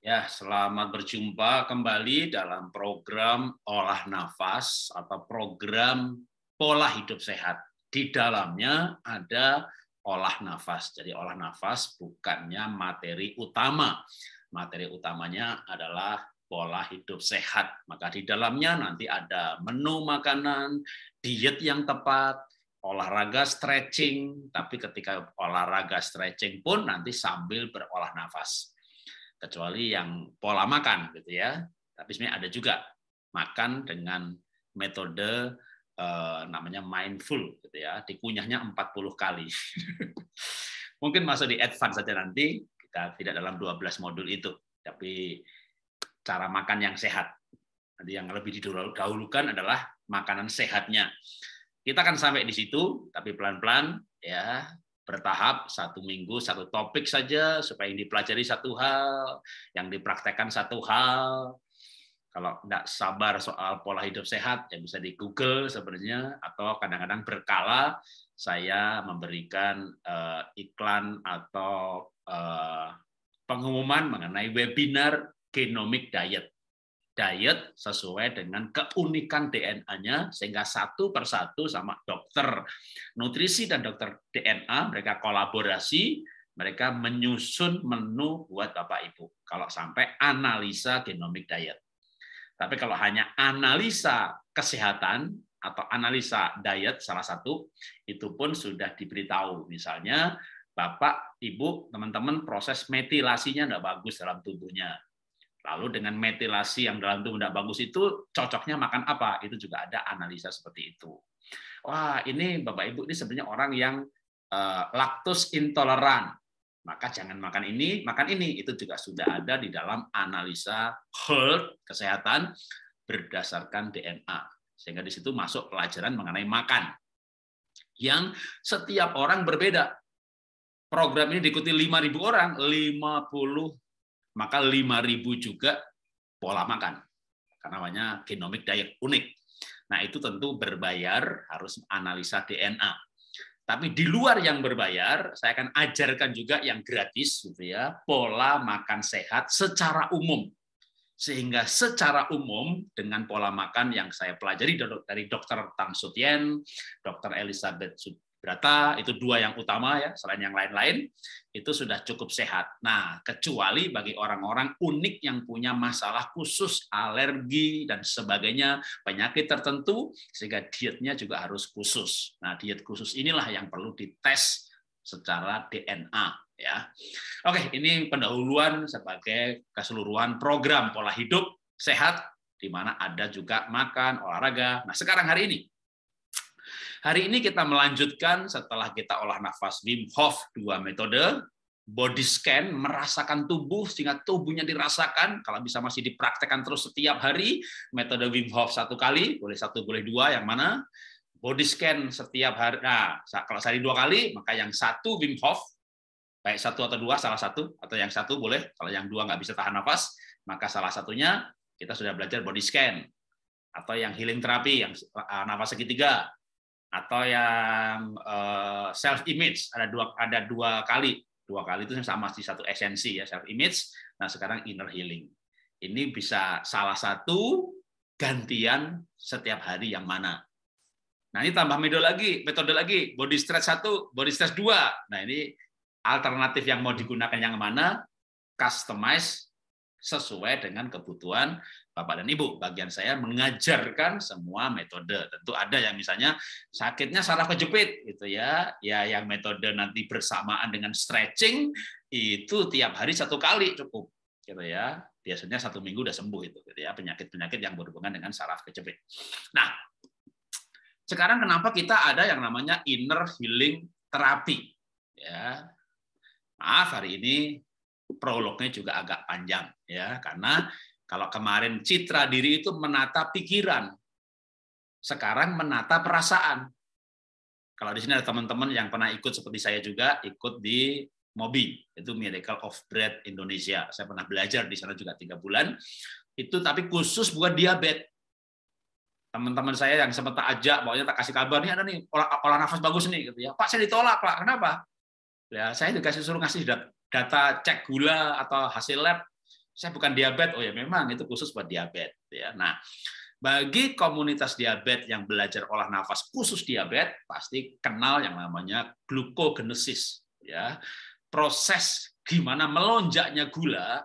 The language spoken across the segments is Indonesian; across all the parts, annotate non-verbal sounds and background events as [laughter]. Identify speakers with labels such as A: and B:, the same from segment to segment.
A: Ya, selamat berjumpa kembali dalam program olah nafas atau program pola hidup sehat. Di dalamnya ada olah nafas. Jadi olah nafas bukannya materi utama. Materi utamanya adalah pola hidup sehat. Maka di dalamnya nanti ada menu makanan, diet yang tepat, olahraga stretching, tapi ketika olahraga stretching pun nanti sambil berolah nafas kecuali yang pola makan gitu ya. Tapi sebenarnya ada juga makan dengan metode eh, namanya mindful gitu ya. Dikunyahnya 40 kali. [laughs] Mungkin masuk di advance saja nanti, kita tidak dalam 12 modul itu, tapi cara makan yang sehat. Nanti yang lebih didahulukan adalah makanan sehatnya. Kita akan sampai di situ, tapi pelan-pelan ya bertahap satu minggu satu topik saja supaya yang dipelajari satu hal, yang dipraktekkan satu hal. Kalau tidak sabar soal pola hidup sehat, ya bisa di Google sebenarnya, atau kadang-kadang berkala saya memberikan uh, iklan atau uh, pengumuman mengenai webinar genomic diet diet sesuai dengan keunikan DNA-nya sehingga satu persatu sama dokter nutrisi dan dokter DNA mereka kolaborasi mereka menyusun menu buat Bapak Ibu. Kalau sampai analisa genomic diet. Tapi kalau hanya analisa kesehatan atau analisa diet salah satu itu pun sudah diberitahu. Misalnya Bapak, Ibu, teman-teman proses metilasinya tidak bagus dalam tubuhnya Lalu dengan metilasi yang dalam tubuh tidak bagus itu cocoknya makan apa? Itu juga ada analisa seperti itu. Wah, ini Bapak Ibu ini sebenarnya orang yang uh, laktos intoleran. Maka jangan makan ini, makan ini. Itu juga sudah ada di dalam analisa health kesehatan berdasarkan DNA. Sehingga di situ masuk pelajaran mengenai makan. Yang setiap orang berbeda. Program ini diikuti 5.000 orang, 50 maka 5.000 juga pola makan. Karena namanya genomic diet unik. Nah, itu tentu berbayar, harus analisa DNA. Tapi di luar yang berbayar, saya akan ajarkan juga yang gratis gitu ya, pola makan sehat secara umum. Sehingga secara umum dengan pola makan yang saya pelajari dari Dr. Tang Sutien, Dr. Elizabeth Berata itu dua yang utama ya, selain yang lain-lain itu sudah cukup sehat. Nah, kecuali bagi orang-orang unik yang punya masalah khusus, alergi dan sebagainya, penyakit tertentu sehingga dietnya juga harus khusus. Nah, diet khusus inilah yang perlu dites secara DNA ya. Oke, ini pendahuluan sebagai keseluruhan program pola hidup sehat di mana ada juga makan, olahraga. Nah, sekarang hari ini Hari ini kita melanjutkan setelah kita olah nafas Wim Hof dua metode, body scan merasakan tubuh sehingga tubuhnya dirasakan. Kalau bisa masih dipraktekkan terus setiap hari metode Wim Hof satu kali boleh satu boleh dua yang mana? Body scan setiap hari. Nah kalau sehari dua kali maka yang satu Wim Hof baik satu atau dua salah satu atau yang satu boleh. Kalau yang dua nggak bisa tahan nafas maka salah satunya kita sudah belajar body scan. Atau yang healing terapi yang ah, nafas segitiga atau yang uh, eh, self image ada dua ada dua kali. Dua kali itu sama di satu esensi ya self image nah sekarang inner healing. Ini bisa salah satu gantian setiap hari yang mana. Nah ini tambah metode lagi metode lagi. Body stretch satu body stretch dua. Nah ini alternatif yang mau digunakan yang mana? Customize sesuai dengan kebutuhan Bapak dan Ibu. Bagian saya mengajarkan semua metode. Tentu ada yang misalnya sakitnya saraf kejepit gitu ya. Ya yang metode nanti bersamaan dengan stretching itu tiap hari satu kali cukup gitu ya. Biasanya satu minggu udah sembuh itu gitu ya penyakit-penyakit yang berhubungan dengan saraf kejepit. Nah, sekarang kenapa kita ada yang namanya inner healing terapi ya. Maaf hari ini prolognya juga agak panjang ya. Karena kalau kemarin citra diri itu menata pikiran sekarang menata perasaan. Kalau di sini ada teman-teman yang pernah ikut seperti saya juga ikut di MOBI itu Miracle of Bread Indonesia. Saya pernah belajar di sana juga tiga bulan. Itu tapi khusus buat diabetes. Teman-teman saya yang sempat tak ajak, pokoknya tak kasih kabar nih ada nih olah, olah nafas bagus nih gitu ya. Pak saya ditolak pak, kenapa? Ya saya dikasih suruh ngasih data cek gula atau hasil lab Saya bukan diabetes. Oh ya, memang itu khusus buat diabetes ya. Nah, bagi komunitas diabetes yang belajar olah nafas khusus diabetes pasti kenal yang namanya glukogenesis ya. Proses gimana melonjaknya gula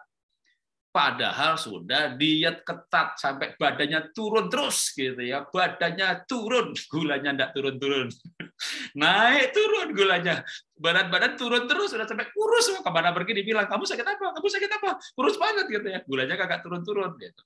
A: padahal sudah diet ketat sampai badannya turun terus gitu ya. Badannya turun [laughs] gulanya enggak turun-turun. [laughs] Naik turun gulanya. Badan badan turun terus sudah sampai kurus ke mana pergi? Dibilang kamu sakit apa? Kamu sakit apa? Kurus banget gitu ya. Gulanya kagak turun-turun gitu.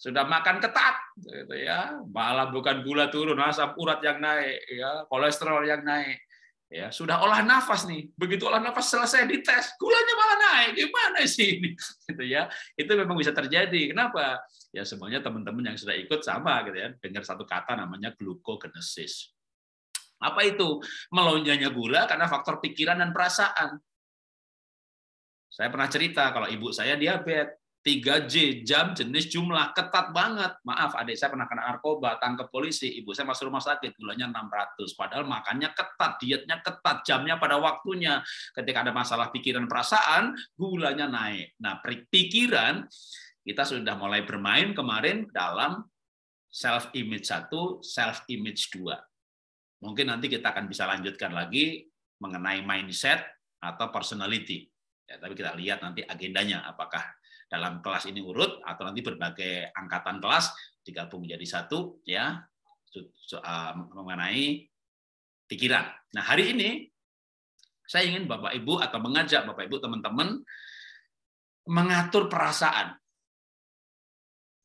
A: Sudah makan ketat gitu ya. Malah bukan gula turun asam urat yang naik ya kolesterol yang naik ya sudah olah nafas nih. Begitu olah nafas selesai dites gulanya malah naik. Gimana sih ini? [laughs] Gitu ya. Itu memang bisa terjadi. Kenapa? Ya semuanya teman-teman yang sudah ikut sama gitu ya. Dengar satu kata namanya glukogenesis. Apa itu? Melonjaknya gula karena faktor pikiran dan perasaan. Saya pernah cerita kalau ibu saya diabetes 3J, jam, jenis, jumlah, ketat banget. Maaf, adik saya pernah kena narkoba, tangkap polisi, ibu saya masuk rumah sakit, gulanya 600. Padahal makannya ketat, dietnya ketat, jamnya pada waktunya. Ketika ada masalah pikiran perasaan, gulanya naik. Nah, pikiran, kita sudah mulai bermain kemarin dalam self-image 1, self-image 2. Mungkin nanti kita akan bisa lanjutkan lagi mengenai mindset atau personality. Ya, tapi kita lihat nanti agendanya apakah dalam kelas ini urut atau nanti berbagai angkatan kelas digabung menjadi satu ya mengenai pikiran. Nah, hari ini saya ingin Bapak Ibu atau mengajak Bapak Ibu teman-teman mengatur perasaan.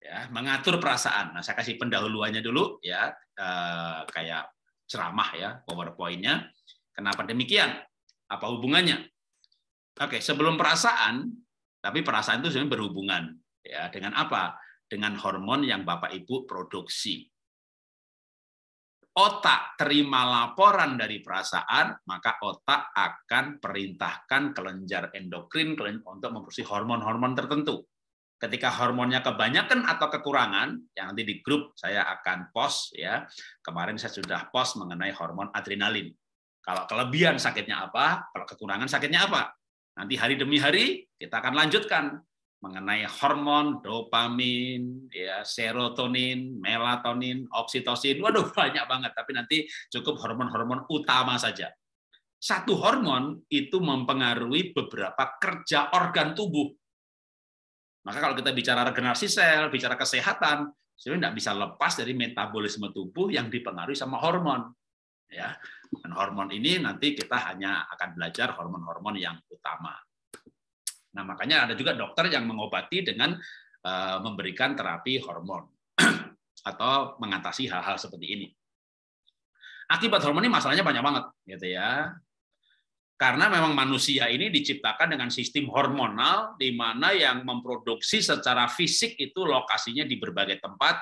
A: Ya, mengatur perasaan. Nah, saya kasih pendahuluannya dulu ya, uh, kayak ceramah ya, PowerPoint-nya. Kenapa demikian? Apa hubungannya? Oke, sebelum perasaan, tapi perasaan itu sebenarnya berhubungan ya dengan apa? Dengan hormon yang Bapak Ibu produksi. Otak terima laporan dari perasaan, maka otak akan perintahkan kelenjar endokrin untuk memproduksi hormon-hormon tertentu. Ketika hormonnya kebanyakan atau kekurangan, yang nanti di grup saya akan post ya. Kemarin saya sudah post mengenai hormon adrenalin. Kalau kelebihan sakitnya apa, kalau kekurangan sakitnya apa. Nanti hari demi hari kita akan lanjutkan mengenai hormon dopamin, ya serotonin, melatonin, oksitosin. Waduh [laughs] banyak banget, tapi nanti cukup hormon-hormon utama saja. Satu hormon itu mempengaruhi beberapa kerja organ tubuh. Maka kalau kita bicara regenerasi sel, bicara kesehatan, sebenarnya tidak bisa lepas dari metabolisme tubuh yang dipengaruhi sama hormon. Ya, dan hormon ini nanti kita hanya akan belajar hormon-hormon yang utama. Nah, makanya ada juga dokter yang mengobati dengan uh, memberikan terapi hormon [clears throat] atau mengatasi hal-hal seperti ini. Akibat hormon ini masalahnya banyak banget, gitu ya. Karena memang manusia ini diciptakan dengan sistem hormonal di mana yang memproduksi secara fisik itu lokasinya di berbagai tempat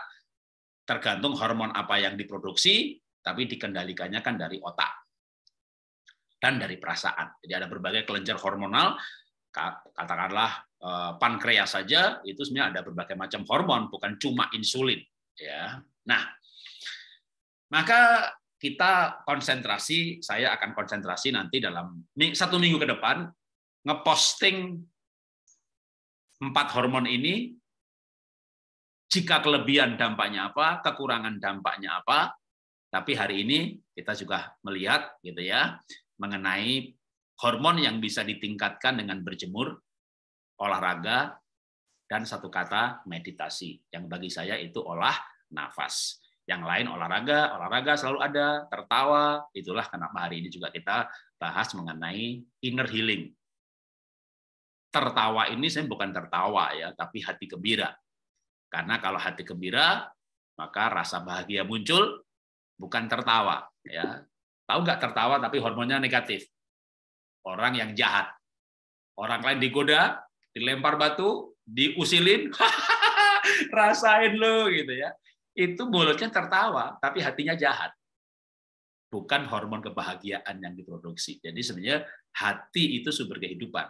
A: tergantung hormon apa yang diproduksi tapi dikendalikannya kan dari otak dan dari perasaan. Jadi ada berbagai kelenjar hormonal, katakanlah eh, pankreas saja itu sebenarnya ada berbagai macam hormon, bukan cuma insulin. Ya, nah maka kita konsentrasi, saya akan konsentrasi nanti dalam satu minggu ke depan ngeposting empat hormon ini. Jika kelebihan dampaknya apa, kekurangan dampaknya apa, tapi hari ini kita juga melihat gitu ya mengenai hormon yang bisa ditingkatkan dengan berjemur, olahraga, dan satu kata meditasi. Yang bagi saya itu olah nafas. Yang lain olahraga, olahraga selalu ada, tertawa, itulah kenapa hari ini juga kita bahas mengenai inner healing. Tertawa ini saya bukan tertawa ya, tapi hati gembira. Karena kalau hati gembira, maka rasa bahagia muncul, bukan tertawa ya. Tahu nggak tertawa tapi hormonnya negatif? Orang yang jahat. Orang lain digoda dilempar batu diusilin [laughs] rasain lo gitu ya. Itu mulutnya tertawa tapi hatinya jahat. Bukan hormon kebahagiaan yang diproduksi. Jadi sebenarnya hati itu sumber kehidupan.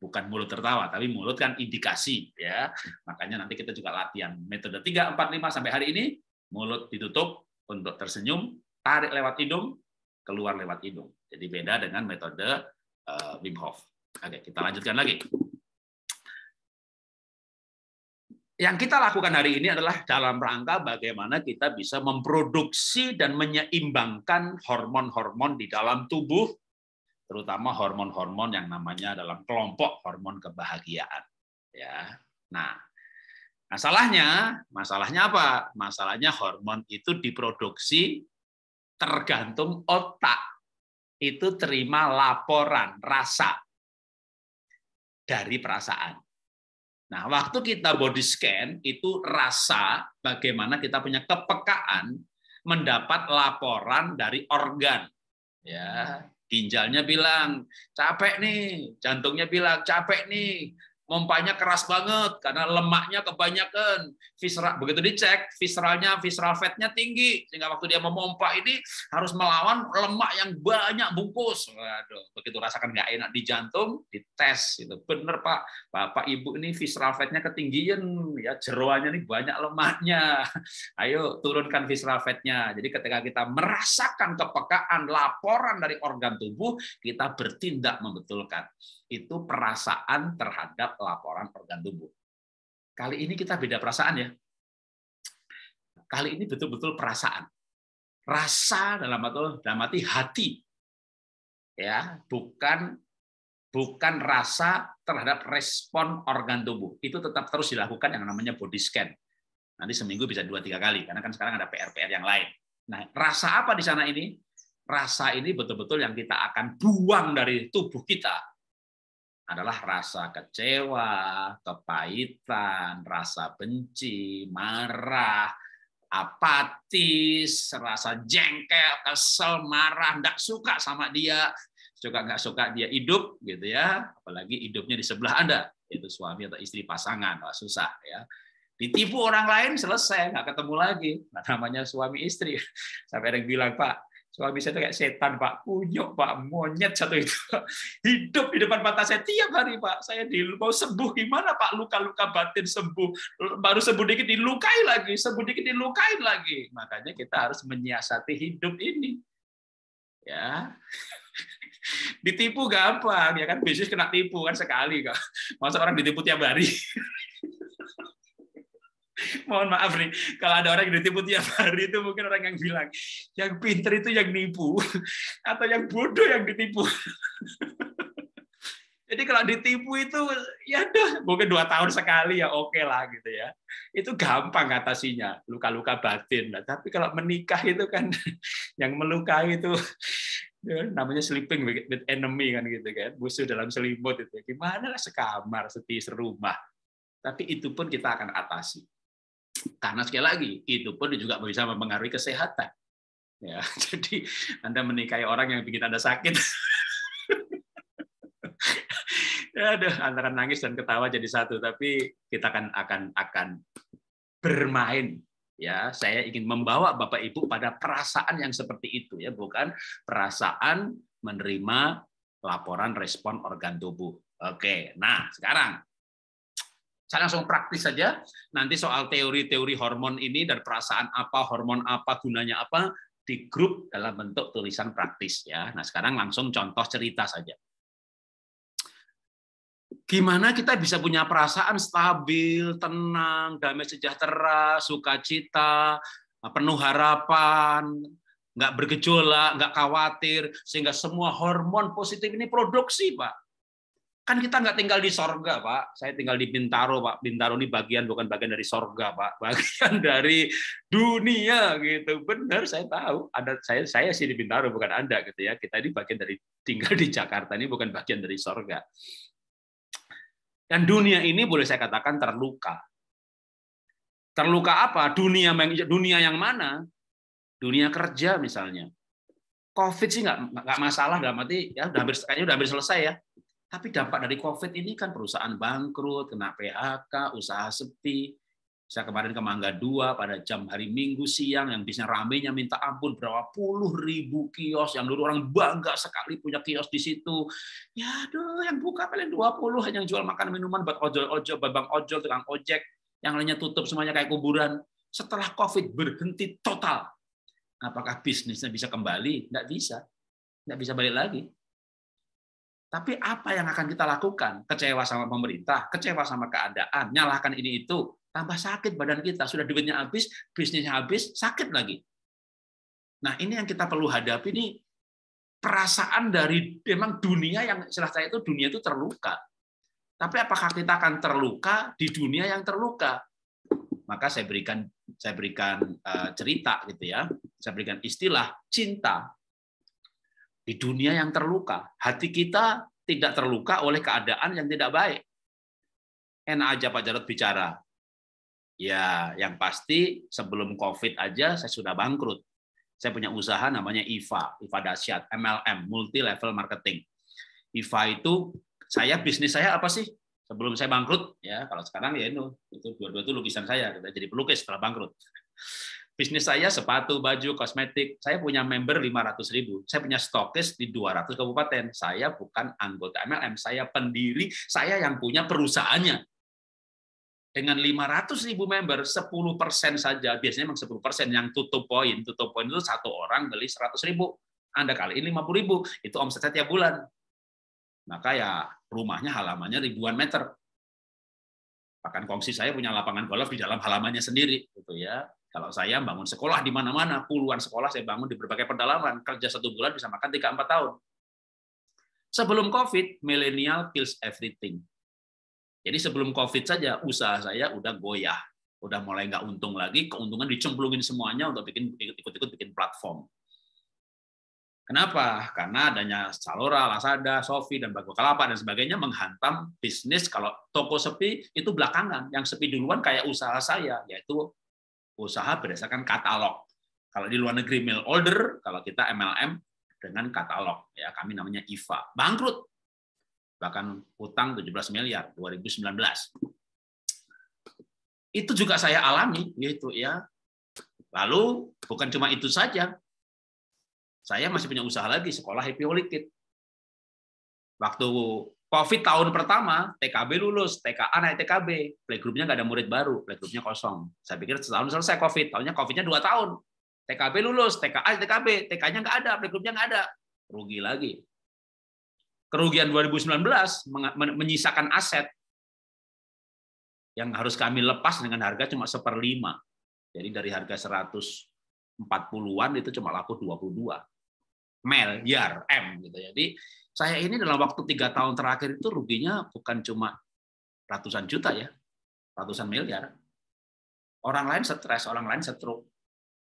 A: Bukan mulut tertawa tapi mulut kan indikasi ya. Makanya nanti kita juga latihan. Metode 3 4 5 sampai hari ini mulut ditutup untuk tersenyum, tarik lewat hidung, keluar lewat hidung. Jadi beda dengan metode uh, Wim Hof. Oke, kita lanjutkan lagi. yang kita lakukan hari ini adalah dalam rangka bagaimana kita bisa memproduksi dan menyeimbangkan hormon-hormon di dalam tubuh, terutama hormon-hormon yang namanya dalam kelompok hormon kebahagiaan. Ya, nah masalahnya, masalahnya apa? Masalahnya hormon itu diproduksi tergantung otak itu terima laporan rasa dari perasaan. Nah, waktu kita body scan itu rasa bagaimana kita punya kepekaan mendapat laporan dari organ. Ya, ginjalnya bilang capek nih, jantungnya bilang capek nih, mompanya keras banget karena lemaknya kebanyakan. Visceral begitu dicek, visceralnya, visceral fatnya tinggi sehingga waktu dia memompa ini harus melawan lemak yang banyak bungkus. Waduh, begitu rasakan nggak enak di jantung, dites itu. Bener Pak, Bapak Ibu ini visceral fatnya ketinggian ya jeroannya ini banyak lemaknya. [laughs] Ayo turunkan visceral fatnya. Jadi ketika kita merasakan kepekaan laporan dari organ tubuh, kita bertindak membetulkan itu perasaan terhadap laporan organ tubuh. Kali ini kita beda perasaan ya. Kali ini betul-betul perasaan. Rasa dalam arti dalam arti hati. Ya, bukan bukan rasa terhadap respon organ tubuh. Itu tetap terus dilakukan yang namanya body scan. Nanti seminggu bisa dua tiga kali karena kan sekarang ada PR-PR yang lain. Nah, rasa apa di sana ini? Rasa ini betul-betul yang kita akan buang dari tubuh kita adalah rasa kecewa, kepahitan, rasa benci, marah, apatis, rasa jengkel, kesel, marah, nggak suka sama dia, suka nggak suka dia hidup gitu ya, apalagi hidupnya di sebelah anda, itu suami atau istri pasangan, wah susah ya. Ditipu orang lain selesai, nggak ketemu lagi. Nah, namanya suami istri. [laughs] Sampai ada yang bilang, Pak, Suami saya itu kayak setan, Pak. Kunyuk, Pak. Monyet satu itu. [laughs] Hidup di depan mata saya tiap hari, Pak. Saya di, mau sembuh gimana, Pak? Luka-luka batin sembuh. Baru sembuh dikit dilukai lagi. Sembuh dikit dilukai lagi. Makanya kita harus menyiasati hidup ini. Ya. [laughs] Ditipu gampang, ya kan? Bisnis kena tipu kan sekali. Kak. Masa orang ditipu tiap hari? [laughs] [laughs] mohon maaf nih, kalau ada orang yang ditipu tiap hari itu mungkin orang yang bilang, yang pinter itu yang nipu, [laughs] atau yang bodoh yang ditipu. [laughs] Jadi kalau ditipu itu ya udah mungkin dua tahun sekali ya oke okay lah gitu ya. Itu gampang atasinya luka-luka batin. Nah, tapi kalau menikah itu kan yang melukai itu ya, namanya sleeping with enemy kan gitu kan musuh dalam selimut itu gimana lah sekamar seti serumah tapi itu pun kita akan atasi karena sekali lagi, itu pun juga bisa mempengaruhi kesehatan. Ya, [laughs] jadi Anda menikahi orang yang bikin Anda sakit. [laughs] ya, aduh, antara nangis dan ketawa jadi satu, tapi kita akan akan akan bermain ya saya ingin membawa Bapak Ibu pada perasaan yang seperti itu ya bukan perasaan menerima laporan respon organ tubuh. Oke, nah sekarang saya langsung praktis saja. Nanti soal teori-teori hormon ini dan perasaan apa, hormon apa, gunanya apa, di grup dalam bentuk tulisan praktis ya. Nah, sekarang langsung contoh cerita saja. Gimana kita bisa punya perasaan stabil, tenang, damai sejahtera, sukacita, penuh harapan, nggak bergejolak, nggak khawatir, sehingga semua hormon positif ini produksi, Pak. Kan kita nggak tinggal di sorga, Pak. Saya tinggal di Bintaro, Pak. Bintaro ini bagian bukan bagian dari sorga, Pak. [laughs] Bagian dari dunia, gitu. Benar, saya tahu. Ada saya saya sih di Bintaro, bukan Anda, gitu ya. Kita ini bagian dari tinggal di Jakarta ini bukan bagian dari sorga. Dan dunia ini boleh saya katakan terluka. Terluka apa? Dunia dunia yang mana? Dunia kerja misalnya. COVID sih nggak nggak masalah dalam arti ya udah hampir kayaknya udah hampir selesai ya. Tapi dampak dari COVID ini kan perusahaan bangkrut, kena PHK, usaha sepi. Saya kemarin ke Mangga 2 pada jam hari Minggu siang yang bisa ramenya minta ampun berapa puluh ribu kios yang dulu orang bangga sekali punya kios di situ. Ya aduh yang buka paling 20 hanya jual makan minuman buat ojol-ojol, babang ojol, tukang ojek. Yang lainnya tutup semuanya kayak kuburan. Setelah COVID berhenti total. Apakah bisnisnya bisa kembali? Tidak bisa. Tidak bisa balik lagi. Tapi apa yang akan kita lakukan? Kecewa sama pemerintah, kecewa sama keadaan, nyalahkan ini itu. tambah sakit badan kita. Sudah duitnya habis, bisnisnya habis, sakit lagi. Nah, ini yang kita perlu hadapi ini perasaan dari memang dunia yang istilah saya itu dunia itu terluka. Tapi apakah kita akan terluka di dunia yang terluka? Maka saya berikan saya berikan uh, cerita gitu ya. Saya berikan istilah cinta di dunia yang terluka. Hati kita tidak terluka oleh keadaan yang tidak baik. Enak aja Pak Jarod bicara. Ya, yang pasti sebelum COVID aja saya sudah bangkrut. Saya punya usaha namanya IVA, IVA Dasyat, MLM, Multi Level Marketing. IVA itu saya bisnis saya apa sih? Sebelum saya bangkrut, ya kalau sekarang ya itu, itu dua-dua itu lukisan saya, kita jadi pelukis setelah bangkrut. Bisnis saya sepatu, baju, kosmetik. Saya punya member 500 ribu. Saya punya stokis di 200 kabupaten. Saya bukan anggota MLM. Saya pendiri. Saya yang punya perusahaannya dengan 500 ribu member, 10 persen saja, biasanya memang 10 persen yang tutup poin. Tutup poin itu satu orang beli 100 ribu. Anda kaliin 50 ribu, itu omset tiap bulan. Maka ya rumahnya halamannya ribuan meter. Bahkan kongsi saya punya lapangan golf di dalam halamannya sendiri. gitu ya. Kalau saya bangun sekolah di mana-mana, puluhan sekolah saya bangun di berbagai pedalaman, kerja satu bulan bisa makan 3-4 tahun. Sebelum COVID, millennial kills everything jadi sebelum COVID saja usaha saya udah goyah, udah mulai nggak untung lagi, keuntungan dicemplungin semuanya untuk bikin ikut-ikut bikin platform. Kenapa? Karena adanya Salora, Lazada, Shopee, dan Kalapa dan sebagainya menghantam bisnis. Kalau toko sepi itu belakangan, yang sepi duluan kayak usaha saya, yaitu usaha berdasarkan katalog. Kalau di luar negeri mail order, kalau kita MLM dengan katalog, ya kami namanya IVA. Bangkrut, bahkan hutang 17 miliar 2019. Itu juga saya alami gitu ya. Lalu bukan cuma itu saja. Saya masih punya usaha lagi sekolah Happy Kid. Waktu Covid tahun pertama, TKB lulus, TKA naik TKB, playgroupnya nggak ada murid baru, playgroupnya kosong. Saya pikir setahun selesai Covid, tahunnya Covidnya dua tahun. TKB lulus, TKA TKB, TK-nya nggak ada, playgroupnya nggak ada, rugi lagi kerugian 2019 menyisakan aset yang harus kami lepas dengan harga cuma seperlima. Jadi dari harga 140-an itu cuma laku 22 miliar M gitu. Jadi saya ini dalam waktu tiga tahun terakhir itu ruginya bukan cuma ratusan juta ya, ratusan miliar. Orang lain stres, orang lain setruk.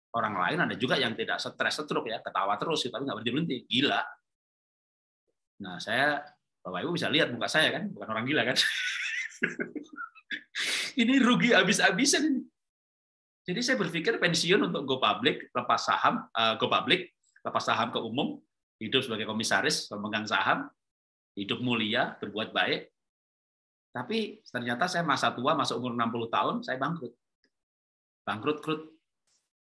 A: Orang lain ada juga yang tidak stres setruk ya, ketawa terus tapi nggak berhenti berhenti, gila. Nah, saya Bapak Ibu bisa lihat muka saya kan, bukan orang gila kan. [laughs] ini rugi habis-habisan ini. Jadi saya berpikir pensiun untuk go public, lepas saham, uh, go public, lepas saham ke umum, hidup sebagai komisaris, pemegang saham, hidup mulia, berbuat baik. Tapi ternyata saya masa tua, masa umur 60 tahun, saya bangkrut. Bangkrut, krut,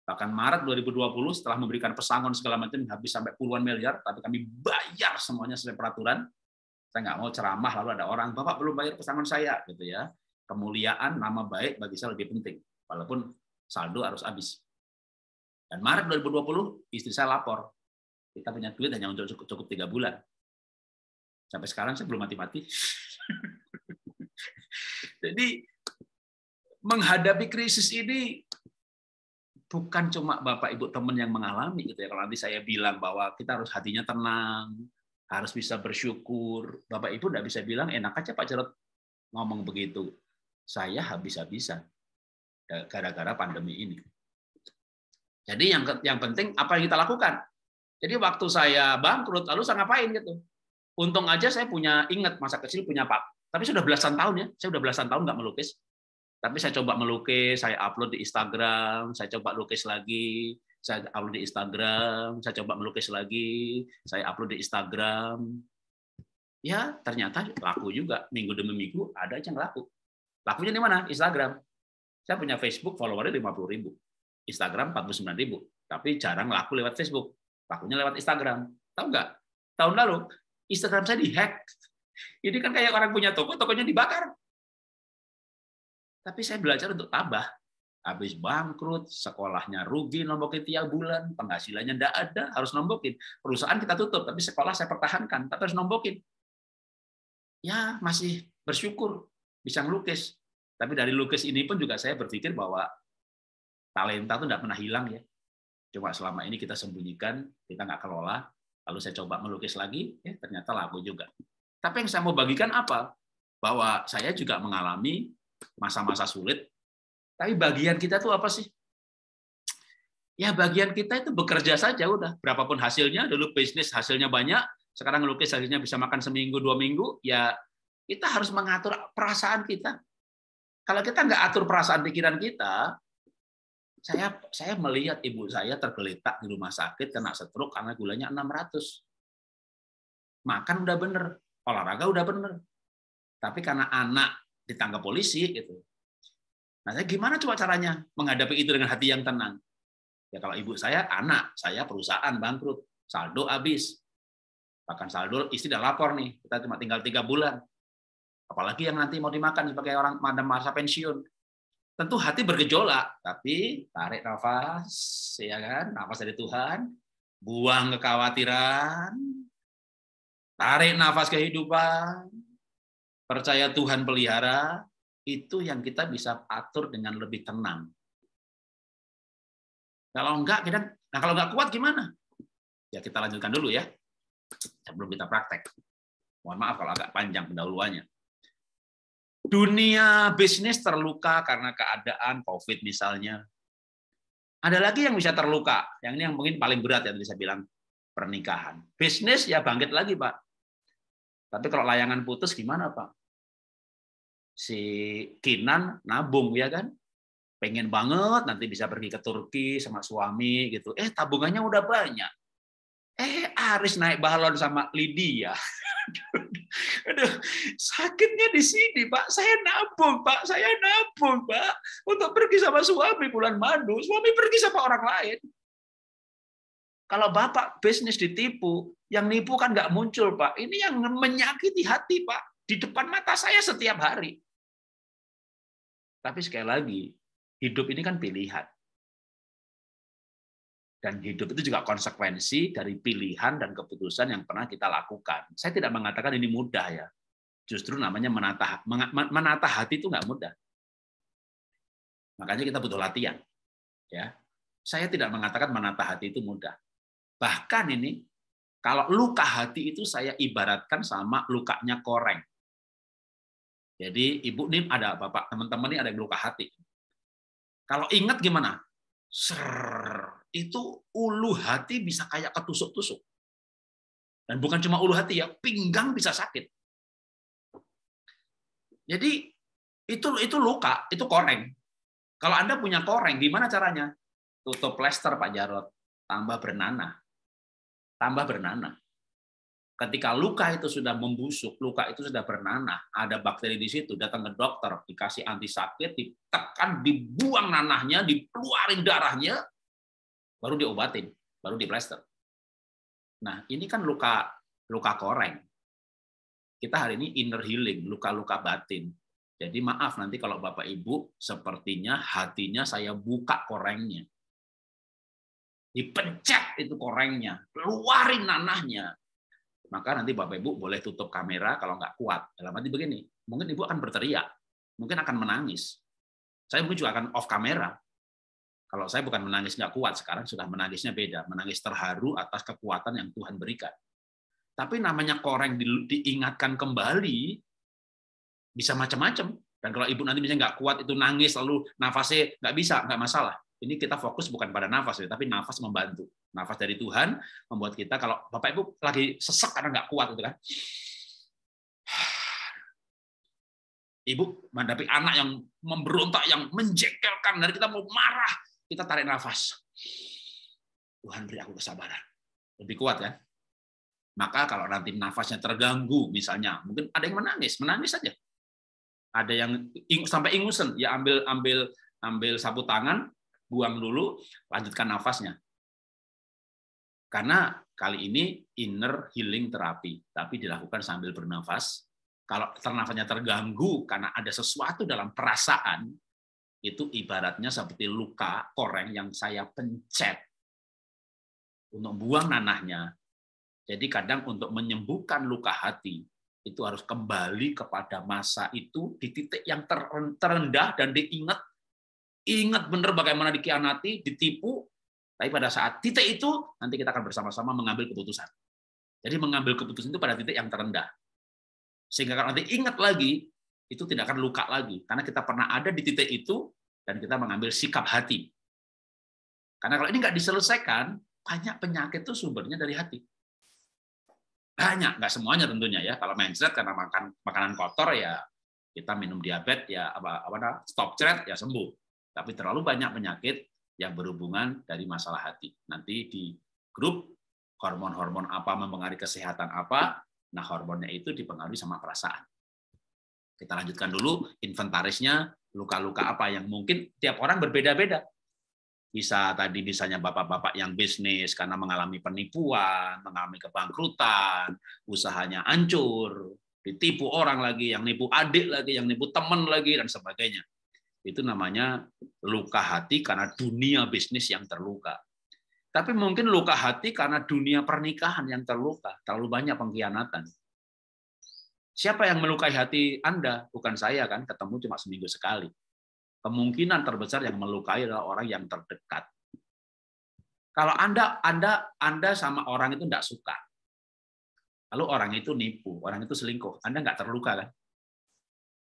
A: Bahkan Maret 2020 setelah memberikan pesangon segala macam habis sampai puluhan miliar, tapi kami bayar semuanya sesuai peraturan. Saya nggak mau ceramah lalu ada orang, Bapak belum bayar pesangon saya, gitu ya. Kemuliaan, nama baik bagi saya lebih penting, walaupun saldo harus habis. Dan Maret 2020 istri saya lapor, kita punya duit hanya untuk cukup, cukup tiga bulan. Sampai sekarang saya belum mati-mati. [laughs] Jadi menghadapi krisis ini bukan cuma bapak ibu teman yang mengalami gitu ya. Kalau nanti saya bilang bahwa kita harus hatinya tenang, harus bisa bersyukur. Bapak ibu tidak bisa bilang enak aja Pak Jarot ngomong begitu. Saya habis-habisan gara-gara pandemi ini. Jadi yang yang penting apa yang kita lakukan. Jadi waktu saya bangkrut, lalu saya ngapain gitu? Untung aja saya punya ingat masa kecil punya pak. Tapi sudah belasan tahun ya, saya sudah belasan tahun nggak melukis. Tapi saya coba melukis, saya upload di Instagram, saya coba lukis lagi, saya upload di Instagram, saya coba melukis lagi, saya upload di Instagram. Ya, ternyata laku juga. Minggu demi minggu ada yang laku. Lakunya di mana? Instagram. Saya punya Facebook followernya 50 ribu. Instagram 49 ribu. Tapi jarang laku lewat Facebook. Lakunya lewat Instagram. Tahu nggak? Tahun lalu, Instagram saya dihack. Ini kan kayak orang punya toko, tokonya dibakar. Tapi saya belajar untuk tabah. Habis bangkrut, sekolahnya rugi, nombokin tiap bulan, penghasilannya tidak ada, harus nombokin. Perusahaan kita tutup, tapi sekolah saya pertahankan, tapi harus nombokin. Ya, masih bersyukur bisa ngelukis. Tapi dari lukis ini pun juga saya berpikir bahwa talenta itu tidak pernah hilang ya. Cuma selama ini kita sembunyikan, kita nggak kelola. Lalu saya coba melukis lagi, ya ternyata laku juga. Tapi yang saya mau bagikan apa? Bahwa saya juga mengalami masa-masa sulit. Tapi bagian kita tuh apa sih? Ya bagian kita itu bekerja saja udah. Berapapun hasilnya, dulu bisnis hasilnya banyak, sekarang lukis hasilnya bisa makan seminggu, dua minggu, ya kita harus mengatur perasaan kita. Kalau kita nggak atur perasaan pikiran kita, saya saya melihat ibu saya tergeletak di rumah sakit kena stroke karena gulanya 600. Makan udah bener, olahraga udah bener. Tapi karena anak ditangkap polisi gitu. Nah, saya gimana coba caranya menghadapi itu dengan hati yang tenang? Ya kalau ibu saya anak, saya perusahaan bangkrut, saldo habis. Bahkan saldo istri udah lapor nih, kita cuma tinggal tiga bulan. Apalagi yang nanti mau dimakan sebagai orang madam masa pensiun tentu hati bergejolak, tapi tarik nafas, ya kan, nafas dari Tuhan, buang kekhawatiran, tarik nafas kehidupan, percaya Tuhan pelihara, itu yang kita bisa atur dengan lebih tenang. Kalau enggak, kita, nah kalau enggak kuat gimana? Ya kita lanjutkan dulu ya, sebelum kita praktek. Mohon maaf kalau agak panjang pendahuluannya dunia bisnis terluka karena keadaan COVID misalnya. Ada lagi yang bisa terluka, yang ini yang mungkin paling berat ya saya bilang pernikahan. Bisnis ya bangkit lagi Pak. Tapi kalau layangan putus gimana Pak? Si Kinan nabung ya kan? Pengen banget nanti bisa pergi ke Turki sama suami gitu. Eh tabungannya udah banyak. Eh Aris naik balon sama Lydia. [laughs] Aduh, sakitnya di sini, Pak. Saya nabung, Pak. Saya nabung, Pak. Untuk pergi sama suami bulan madu. Suami pergi sama orang lain. Kalau Bapak bisnis ditipu, yang nipu kan nggak muncul, Pak. Ini yang menyakiti hati, Pak. Di depan mata saya setiap hari. Tapi sekali lagi, hidup ini kan pilihan. Dan hidup itu juga konsekuensi dari pilihan dan keputusan yang pernah kita lakukan. Saya tidak mengatakan ini mudah ya. Justru namanya menata, menata hati itu nggak mudah. Makanya kita butuh latihan. Ya, Saya tidak mengatakan menata hati itu mudah. Bahkan ini, kalau luka hati itu saya ibaratkan sama lukanya koreng. Jadi ibu nih ada bapak teman-teman ini ada yang luka hati. Kalau ingat gimana? Ser, itu ulu hati bisa kayak ketusuk-tusuk. Dan bukan cuma ulu hati ya, pinggang bisa sakit. Jadi itu itu luka, itu koreng. Kalau Anda punya koreng, gimana caranya? Tutup plester Pak Jarot, tambah bernanah. Tambah bernanah. Ketika luka itu sudah membusuk, luka itu sudah bernanah, ada bakteri di situ, datang ke dokter, dikasih anti sakit, ditekan, dibuang nanahnya, dikeluarin darahnya, baru diobatin, baru diplester. Nah, ini kan luka luka koreng. Kita hari ini inner healing, luka-luka batin. Jadi maaf nanti kalau Bapak Ibu sepertinya hatinya saya buka korengnya. Dipencet itu korengnya, keluarin nanahnya. Maka nanti Bapak Ibu boleh tutup kamera kalau nggak kuat. Dalam arti begini, mungkin Ibu akan berteriak, mungkin akan menangis. Saya mungkin juga akan off kamera, kalau saya bukan menangis nggak kuat, sekarang sudah menangisnya beda. Menangis terharu atas kekuatan yang Tuhan berikan. Tapi namanya koreng diingatkan kembali, bisa macam-macam. Dan kalau ibu nanti misalnya nggak kuat itu nangis lalu nafasnya nggak bisa, nggak masalah. Ini kita fokus bukan pada nafas, tapi nafas membantu. Nafas dari Tuhan membuat kita kalau bapak ibu lagi sesak karena nggak kuat itu kan, [sighs] ibu menghadapi anak yang memberontak, yang menjengkelkan, dari kita mau marah, kita tarik nafas. Tuhan beri aku kesabaran. Lebih kuat kan? Maka kalau nanti nafasnya terganggu, misalnya, mungkin ada yang menangis, menangis saja. Ada yang sampai ingusan, ya ambil ambil ambil sapu tangan, buang dulu, lanjutkan nafasnya. Karena kali ini inner healing terapi, tapi dilakukan sambil bernafas. Kalau nafasnya terganggu karena ada sesuatu dalam perasaan, itu ibaratnya seperti luka koreng yang saya pencet untuk buang nanahnya. Jadi kadang untuk menyembuhkan luka hati, itu harus kembali kepada masa itu di titik yang terendah dan diingat ingat benar bagaimana dikhianati, ditipu, tapi pada saat titik itu nanti kita akan bersama-sama mengambil keputusan. Jadi mengambil keputusan itu pada titik yang terendah. Sehingga kalau nanti ingat lagi, itu tidak akan luka lagi. Karena kita pernah ada di titik itu, dan kita mengambil sikap hati. Karena kalau ini nggak diselesaikan, banyak penyakit itu sumbernya dari hati. Banyak, nggak semuanya tentunya ya. Kalau mindset karena makan makanan kotor ya kita minum diabetes ya apa apa stop thread ya sembuh. Tapi terlalu banyak penyakit yang berhubungan dari masalah hati. Nanti di grup hormon-hormon apa mempengaruhi kesehatan apa, nah hormonnya itu dipengaruhi sama perasaan. Kita lanjutkan dulu inventarisnya luka-luka apa yang mungkin tiap orang berbeda-beda. Bisa tadi misalnya bapak-bapak yang bisnis karena mengalami penipuan, mengalami kebangkrutan, usahanya hancur, ditipu orang lagi, yang nipu adik lagi, yang nipu teman lagi, dan sebagainya. Itu namanya luka hati karena dunia bisnis yang terluka. Tapi mungkin luka hati karena dunia pernikahan yang terluka. Terlalu banyak pengkhianatan. Siapa yang melukai hati Anda? Bukan saya kan, ketemu cuma seminggu sekali. Kemungkinan terbesar yang melukai adalah orang yang terdekat. Kalau Anda Anda Anda sama orang itu tidak suka, lalu orang itu nipu, orang itu selingkuh, Anda nggak terluka kan?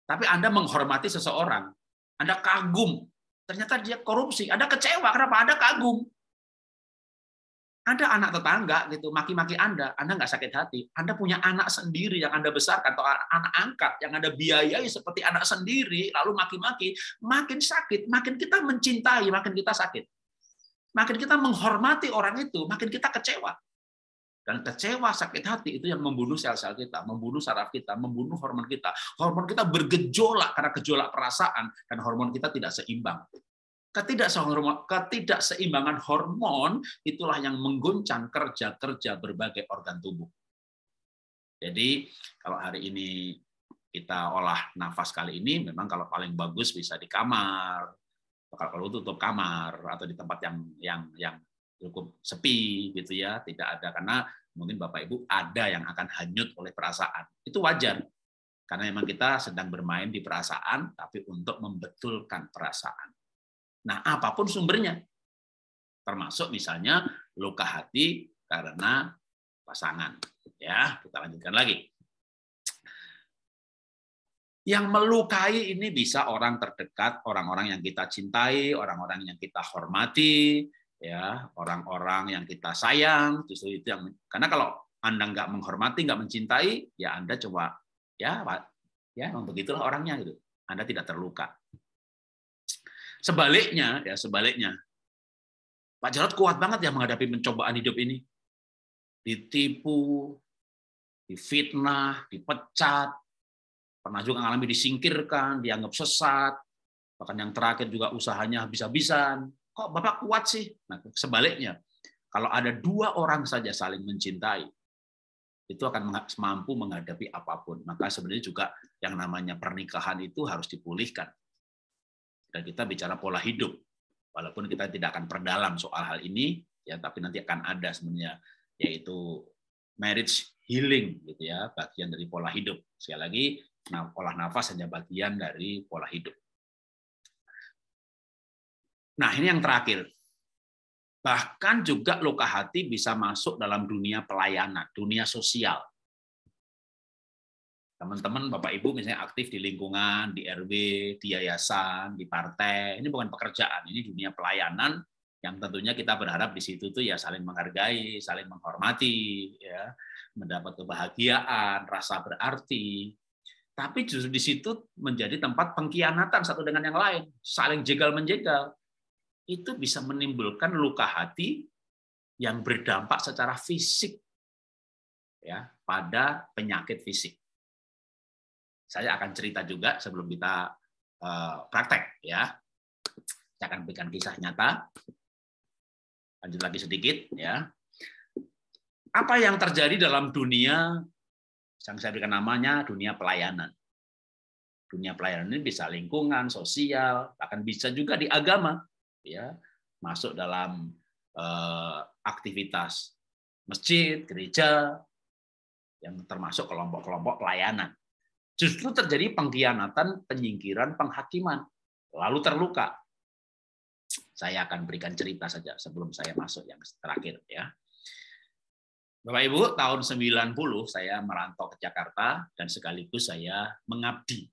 A: Tapi Anda menghormati seseorang, anda kagum. Ternyata dia korupsi. Anda kecewa. Kenapa? Anda kagum. Ada anak tetangga gitu, maki-maki Anda, Anda nggak sakit hati. Anda punya anak sendiri yang Anda besarkan, atau anak angkat yang Anda biayai seperti anak sendiri, lalu maki-maki, makin sakit, makin kita mencintai, makin kita sakit. Makin kita menghormati orang itu, makin kita kecewa. Dan kecewa, sakit hati itu yang membunuh sel-sel kita, membunuh saraf kita, membunuh hormon kita. Hormon kita bergejolak karena gejolak perasaan dan hormon kita tidak seimbang. Ketidakseimbangan hormon itulah yang mengguncang kerja-kerja berbagai organ tubuh. Jadi kalau hari ini kita olah nafas kali ini, memang kalau paling bagus bisa di kamar, kalau tutup kamar atau di tempat yang yang yang cukup sepi gitu ya, tidak ada karena mungkin Bapak Ibu ada yang akan hanyut oleh perasaan. Itu wajar. Karena memang kita sedang bermain di perasaan tapi untuk membetulkan perasaan. Nah, apa pun sumbernya. Termasuk misalnya luka hati karena pasangan. Ya, kita lanjutkan lagi. Yang melukai ini bisa orang terdekat, orang-orang yang kita cintai, orang-orang yang kita hormati, ya orang-orang yang kita sayang justru itu yang karena kalau anda nggak menghormati nggak mencintai ya anda coba ya ya begitulah orangnya gitu. Anda tidak terluka. Sebaliknya ya sebaliknya. Pak Jarod kuat banget ya menghadapi pencobaan hidup ini. Ditipu difitnah dipecat pernah juga mengalami disingkirkan dianggap sesat. Bahkan yang terakhir juga usahanya habis-habisan kok Bapak kuat sih? Nah, sebaliknya, kalau ada dua orang saja saling mencintai, itu akan mampu menghadapi apa pun. Maka sebenarnya juga yang namanya pernikahan itu harus dipulihkan. Dan kita bicara pola hidup. Walaupun kita tidak akan perdalam soal hal ini, ya tapi nanti akan ada sebenarnya yaitu marriage healing gitu ya, bagian dari pola hidup. Sekali lagi, nah, pola nafas hanya bagian dari pola hidup. Nah, ini yang terakhir. Bahkan juga luka hati bisa masuk dalam dunia pelayanan, dunia sosial. Teman-teman, Bapak Ibu misalnya aktif di lingkungan, di RW, di yayasan, di partai. Ini bukan pekerjaan, ini dunia pelayanan yang tentunya kita berharap di situ tuh ya saling menghargai, saling menghormati, ya, mendapat kebahagiaan, rasa berarti. Tapi justru di situ menjadi tempat pengkhianatan satu dengan yang lain, saling jegal menjegal itu bisa menimbulkan luka hati yang berdampak secara fisik ya pada penyakit fisik. Saya akan cerita juga sebelum kita uh, praktek ya. Saya akan berikan kisah nyata. Lanjut lagi sedikit ya. Apa yang terjadi dalam dunia yang saya berikan namanya dunia pelayanan. Dunia pelayanan ini bisa lingkungan, sosial, bahkan bisa juga di agama ya masuk dalam uh, aktivitas masjid, gereja, yang termasuk kelompok-kelompok pelayanan. Justru terjadi pengkhianatan, penyingkiran, penghakiman, lalu terluka. Saya akan berikan cerita saja sebelum saya masuk yang terakhir ya. Bapak Ibu, tahun 90 saya merantau ke Jakarta dan sekaligus saya mengabdi.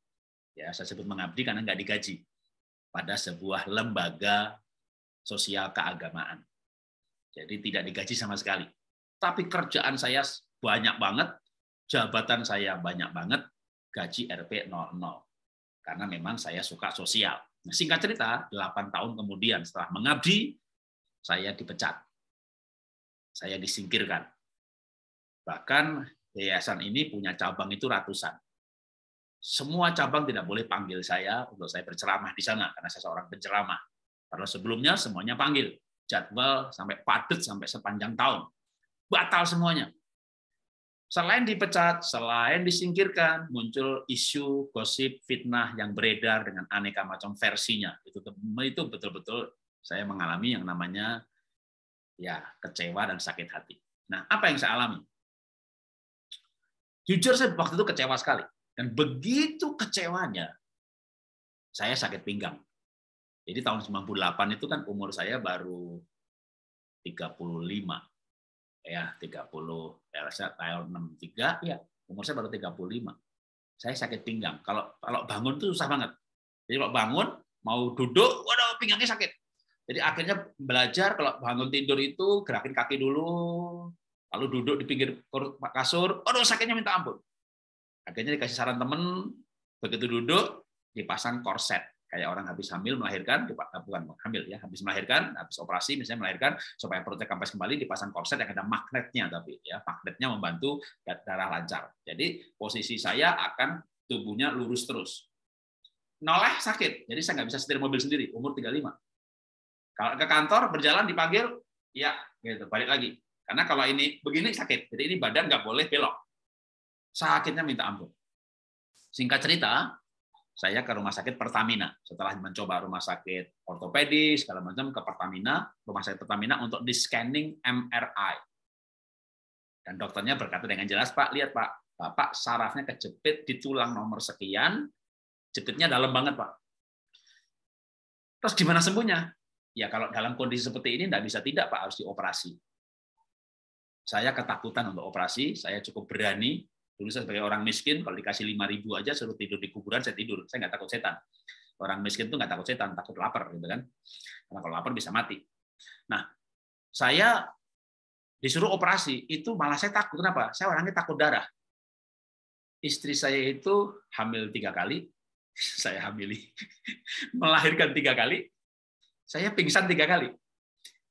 A: Ya, saya sebut mengabdi karena nggak digaji pada sebuah lembaga sosial keagamaan. Jadi tidak digaji sama sekali. Tapi kerjaan saya banyak banget, jabatan saya banyak banget, gaji RP 00. Karena memang saya suka sosial. Nah, singkat cerita, 8 tahun kemudian setelah mengabdi, saya dipecat. Saya disingkirkan Bahkan yayasan ini punya cabang itu ratusan. Semua cabang tidak boleh panggil saya untuk saya berceramah di sana karena saya seorang penceramah. Karena sebelumnya semuanya panggil. Jadwal sampai padat sampai sepanjang tahun. Batal semuanya. Selain dipecat, selain disingkirkan, muncul isu, gosip, fitnah yang beredar dengan aneka macam versinya. Itu itu betul-betul saya mengalami yang namanya ya kecewa dan sakit hati. Nah, apa yang saya alami? Jujur saya waktu itu kecewa sekali. Dan begitu kecewanya, saya sakit pinggang. Jadi tahun 98 itu kan umur saya baru 35. Ya, 30 ya saya tahun 63 ya, umur saya baru 35. Saya sakit pinggang. Kalau kalau bangun itu susah banget. Jadi kalau bangun mau duduk, waduh pinggangnya sakit. Jadi akhirnya belajar kalau bangun tidur itu gerakin kaki dulu, lalu duduk di pinggir kasur, aduh sakitnya minta ampun. Akhirnya dikasih saran temen, begitu duduk, dipasang korset. Kayak orang habis hamil melahirkan, bukan hamil ya, habis melahirkan, habis operasi misalnya melahirkan, supaya perutnya kempes kembali, dipasang korset yang ada magnetnya tapi ya magnetnya membantu darah lancar. Jadi posisi saya akan tubuhnya lurus terus. Noleh sakit, jadi saya nggak bisa setir mobil sendiri, umur 35. Kalau ke kantor berjalan dipanggil, ya gitu, balik lagi karena kalau ini begini sakit, jadi ini badan nggak boleh belok. Sakitnya minta ampun. Singkat cerita, saya ke rumah sakit Pertamina. Setelah mencoba rumah sakit ortopedis, segala macam ke Pertamina, rumah sakit Pertamina untuk di scanning MRI. Dan dokternya berkata dengan jelas, Pak, lihat Pak, Bapak sarafnya kejepit di tulang nomor sekian, jepitnya dalam banget Pak. Terus gimana sembuhnya? Ya kalau dalam kondisi seperti ini tidak bisa tidak Pak, harus dioperasi. Saya ketakutan untuk operasi, saya cukup berani. Dulu saya sebagai orang miskin, kalau dikasih 5 ribu aja suruh tidur di kuburan, saya tidur. Saya nggak takut setan. Orang miskin itu nggak takut setan, takut lapar, gitu kan? Karena kalau lapar bisa mati. Nah, saya disuruh operasi, itu malah saya takut. Kenapa? Saya orangnya takut darah. Istri saya itu hamil tiga kali, [laughs] saya hamili, [laughs] melahirkan tiga kali, saya pingsan tiga kali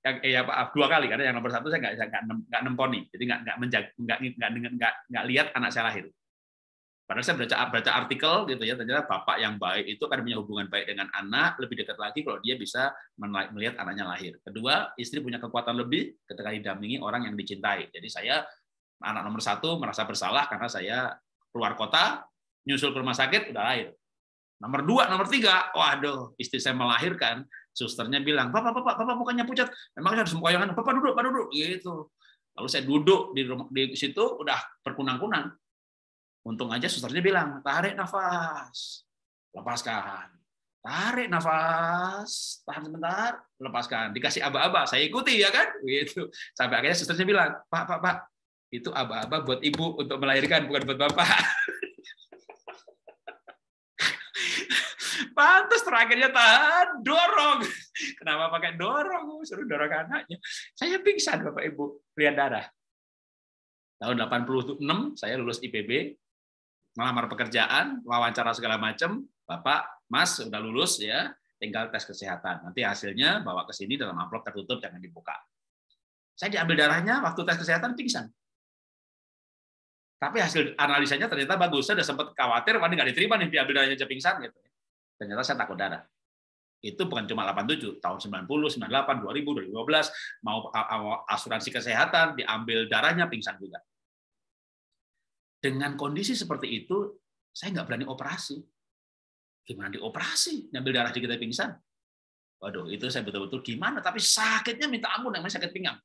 A: eh, ya pak dua kali karena yang nomor satu saya nggak nggak nggak nemponi. Jadi nggak nggak menjaga nggak nggak nggak nggak lihat anak saya lahir. Padahal saya baca baca artikel gitu ya ternyata bapak yang baik itu akan punya hubungan baik dengan anak lebih dekat lagi kalau dia bisa melihat anaknya lahir. Kedua istri punya kekuatan lebih ketika didampingi orang yang dicintai. Jadi saya anak nomor satu merasa bersalah karena saya keluar kota nyusul ke rumah sakit udah lahir. Nomor dua nomor tiga waduh istri saya melahirkan susternya bilang, Bapak, Bapak, Bapak bukannya pucat. Memang harus mukoyangan. Bapak duduk, Bapak duduk. Gitu. Lalu saya duduk di rumah, di situ udah berkunang-kunang. Untung aja susternya bilang, tarik nafas, lepaskan. Tarik nafas, tahan sebentar, lepaskan. Dikasih aba-aba, saya ikuti ya kan? Gitu. Sampai akhirnya susternya bilang, Pak, Pak, Pak, itu aba-aba buat ibu untuk melahirkan, bukan buat bapak. [laughs] Pantas terakhirnya tahan, dorong. [laughs] Kenapa pakai dorong? Suruh dorong anaknya. Saya pingsan Bapak Ibu, lihat darah. Tahun 86 saya lulus IPB, melamar pekerjaan, wawancara segala macam. Bapak, Mas sudah lulus ya, tinggal tes kesehatan. Nanti hasilnya bawa ke sini dalam amplop tertutup jangan dibuka. Saya diambil darahnya waktu tes kesehatan pingsan. Tapi hasil analisanya ternyata bagus. Saya sudah sempat khawatir, wah nggak diterima nih diambil darahnya aja pingsan gitu. Ternyata saya takut darah. Itu bukan cuma 87, tahun 90, 98, 2000, 2012, mau asuransi kesehatan, diambil darahnya, pingsan juga. Dengan kondisi seperti itu, saya nggak berani operasi. Gimana dioperasi? Ngambil darah di kita pingsan. Waduh, itu saya betul-betul gimana, tapi sakitnya minta ampun, namanya sakit pinggang.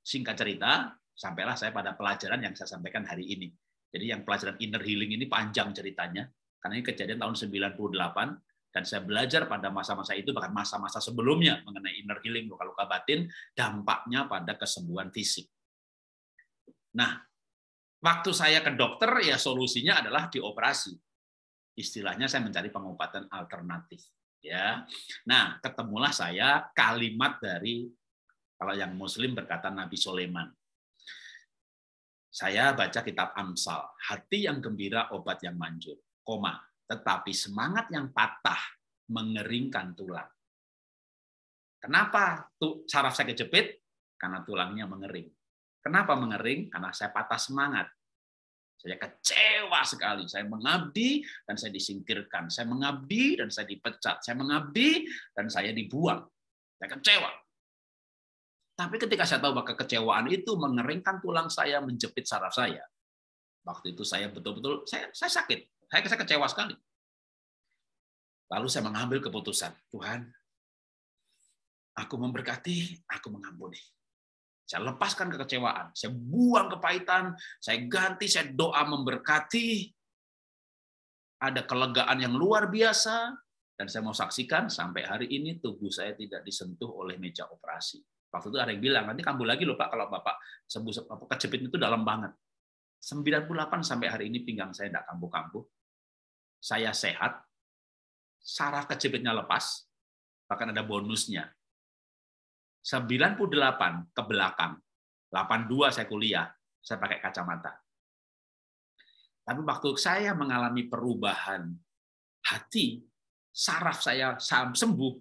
A: Singkat cerita, Sampailah saya pada pelajaran yang saya sampaikan hari ini. Jadi yang pelajaran inner healing ini panjang ceritanya, karena ini kejadian tahun 98, dan saya belajar pada masa-masa itu, bahkan masa-masa sebelumnya mengenai inner healing, luka-luka batin, dampaknya pada kesembuhan fisik. Nah, waktu saya ke dokter, ya solusinya adalah dioperasi. Istilahnya saya mencari pengobatan alternatif. Ya, nah ketemulah saya kalimat dari kalau yang Muslim berkata Nabi Sulaiman. Saya baca kitab Amsal, hati yang gembira obat yang manjur, koma, tetapi semangat yang patah mengeringkan tulang. Kenapa saraf saya kejepit? Karena tulangnya mengering. Kenapa mengering? Karena saya patah semangat. Saya kecewa sekali. Saya mengabdi dan saya disingkirkan. Saya mengabdi dan saya dipecat. Saya mengabdi dan saya dibuang. Saya kecewa. Tapi ketika saya tahu bahwa kekecewaan itu mengeringkan tulang saya, menjepit saraf saya. Waktu itu saya betul-betul saya, saya sakit. Saya, kecewa sekali. Lalu saya mengambil keputusan, Tuhan, aku memberkati, aku mengampuni. Saya lepaskan kekecewaan, saya buang kepahitan, saya ganti, saya doa memberkati. Ada kelegaan yang luar biasa, dan saya mau saksikan sampai hari ini tubuh saya tidak disentuh oleh meja operasi. Waktu itu ada yang bilang, nanti kambuh lagi loh Pak kalau Bapak sembuh kejepit itu dalam banget. 98 sampai hari ini pinggang saya tidak kambuh-kambuh. Saya sehat, saraf kejepitnya lepas, bahkan ada bonusnya. 98 ke belakang, 82 saya kuliah, saya pakai kacamata. Tapi waktu saya mengalami perubahan hati, saraf saya sembuh,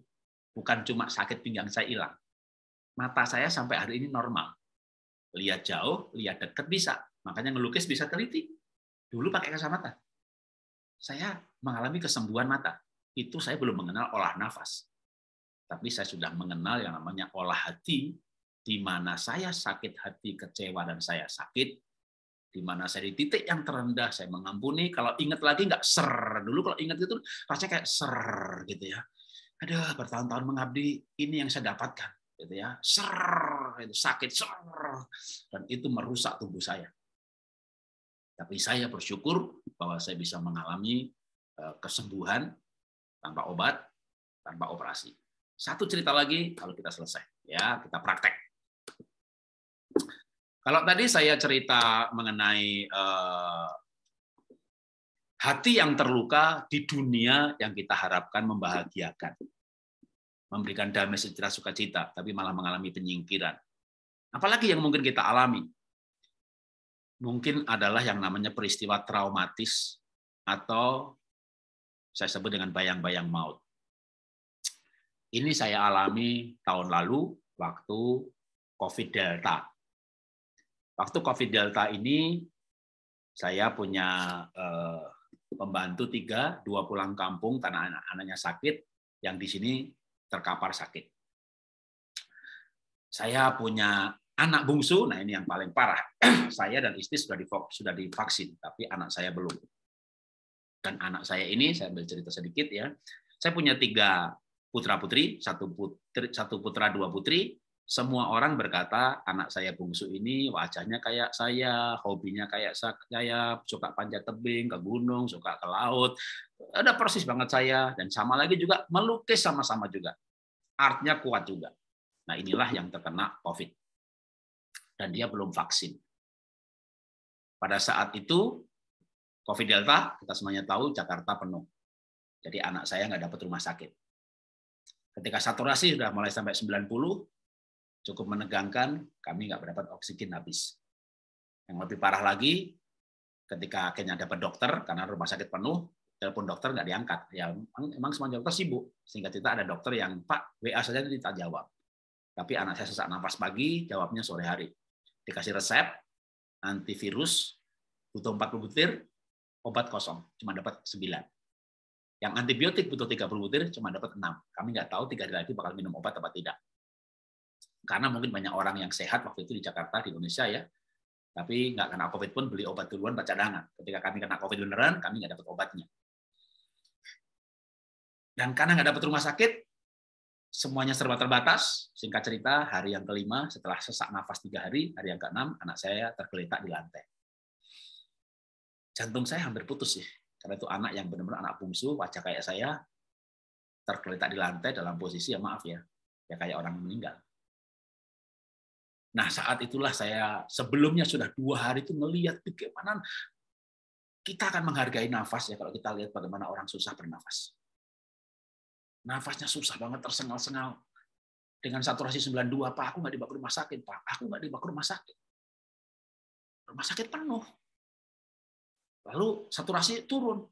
A: bukan cuma sakit pinggang saya hilang, mata saya sampai hari ini normal. Lihat jauh, lihat dekat bisa. Makanya ngelukis bisa teliti. Dulu pakai kacamata. Saya mengalami kesembuhan mata. Itu saya belum mengenal olah nafas. Tapi saya sudah mengenal yang namanya olah hati, di mana saya sakit hati, kecewa, dan saya sakit, di mana saya di titik yang terendah, saya mengampuni. Kalau ingat lagi nggak ser. Dulu kalau ingat itu rasanya kayak ser gitu ya. Ada bertahun-tahun mengabdi, ini yang saya dapatkan gitu ya ser itu sakit ser dan itu merusak tubuh saya tapi saya bersyukur bahwa saya bisa mengalami eh, kesembuhan tanpa obat tanpa operasi satu cerita lagi kalau kita selesai ya kita praktek kalau tadi saya cerita mengenai uh, hati yang terluka di dunia yang kita harapkan membahagiakan memberikan damai sejahtera sukacita, tapi malah mengalami penyingkiran. Apalagi yang mungkin kita alami. Mungkin adalah yang namanya peristiwa traumatis atau saya sebut dengan bayang-bayang maut. Ini saya alami tahun lalu waktu COVID Delta. Waktu COVID Delta ini saya punya eh, pembantu tiga, dua pulang kampung karena anak-anaknya sakit, yang di sini terkapar sakit. Saya punya anak bungsu, nah ini yang paling parah. [clears throat] saya dan istri sudah sudah divaksin, tapi anak saya belum. Dan anak saya ini, saya ambil cerita sedikit ya. Saya punya tiga putra putri, satu putri, satu putra dua putri. Semua orang berkata anak saya bungsu ini wajahnya kayak saya, hobinya kayak saya, suka panjat tebing ke gunung, suka ke laut, ada persis banget saya dan sama lagi juga melukis sama-sama juga. Artnya kuat juga. Nah, inilah yang terkena COVID. Dan dia belum vaksin. Pada saat itu COVID Delta, kita semuanya tahu Jakarta penuh. Jadi anak saya nggak dapat rumah sakit. Ketika saturasi sudah mulai sampai 90, cukup menegangkan, kami nggak mendapat oksigen habis. Yang lebih parah lagi, ketika akhirnya dapat dokter, karena rumah sakit penuh, telepon dokter nggak diangkat. Ya emang semua dokter sibuk. Sehingga kita ada dokter yang Pak WA saja tidak jawab. Tapi anak saya sesak nafas pagi, jawabnya sore hari. Dikasih resep antivirus butuh 40 butir, obat kosong cuma dapat 9. Yang antibiotik butuh 30 butir cuma dapat 6. Kami nggak tahu tiga hari lagi bakal minum obat atau tidak. Karena mungkin banyak orang yang sehat waktu itu di Jakarta, di Indonesia ya, tapi nggak kena COVID pun beli obat duluan baca cadangan. Ketika kami kena COVID beneran, kami nggak dapat obatnya. Dan karena nggak dapat rumah sakit, semuanya serba terbatas. Singkat cerita, hari yang kelima setelah sesak nafas tiga hari, hari yang keenam anak saya tergeletak di lantai. Jantung saya hampir putus sih, karena itu anak yang benar-benar anak bungsu, wajah kayak saya, tergeletak di lantai dalam posisi ya maaf ya, ya kayak orang meninggal. Nah saat itulah saya sebelumnya sudah dua hari itu melihat bagaimana kita akan menghargai nafas ya kalau kita lihat bagaimana orang susah bernafas. Nafasnya susah banget tersengal-sengal. Dengan saturasi 92, Pak, aku nggak dibawa ke rumah sakit, Pak. Aku nggak dibawa ke rumah sakit. Rumah sakit penuh. Lalu saturasi turun.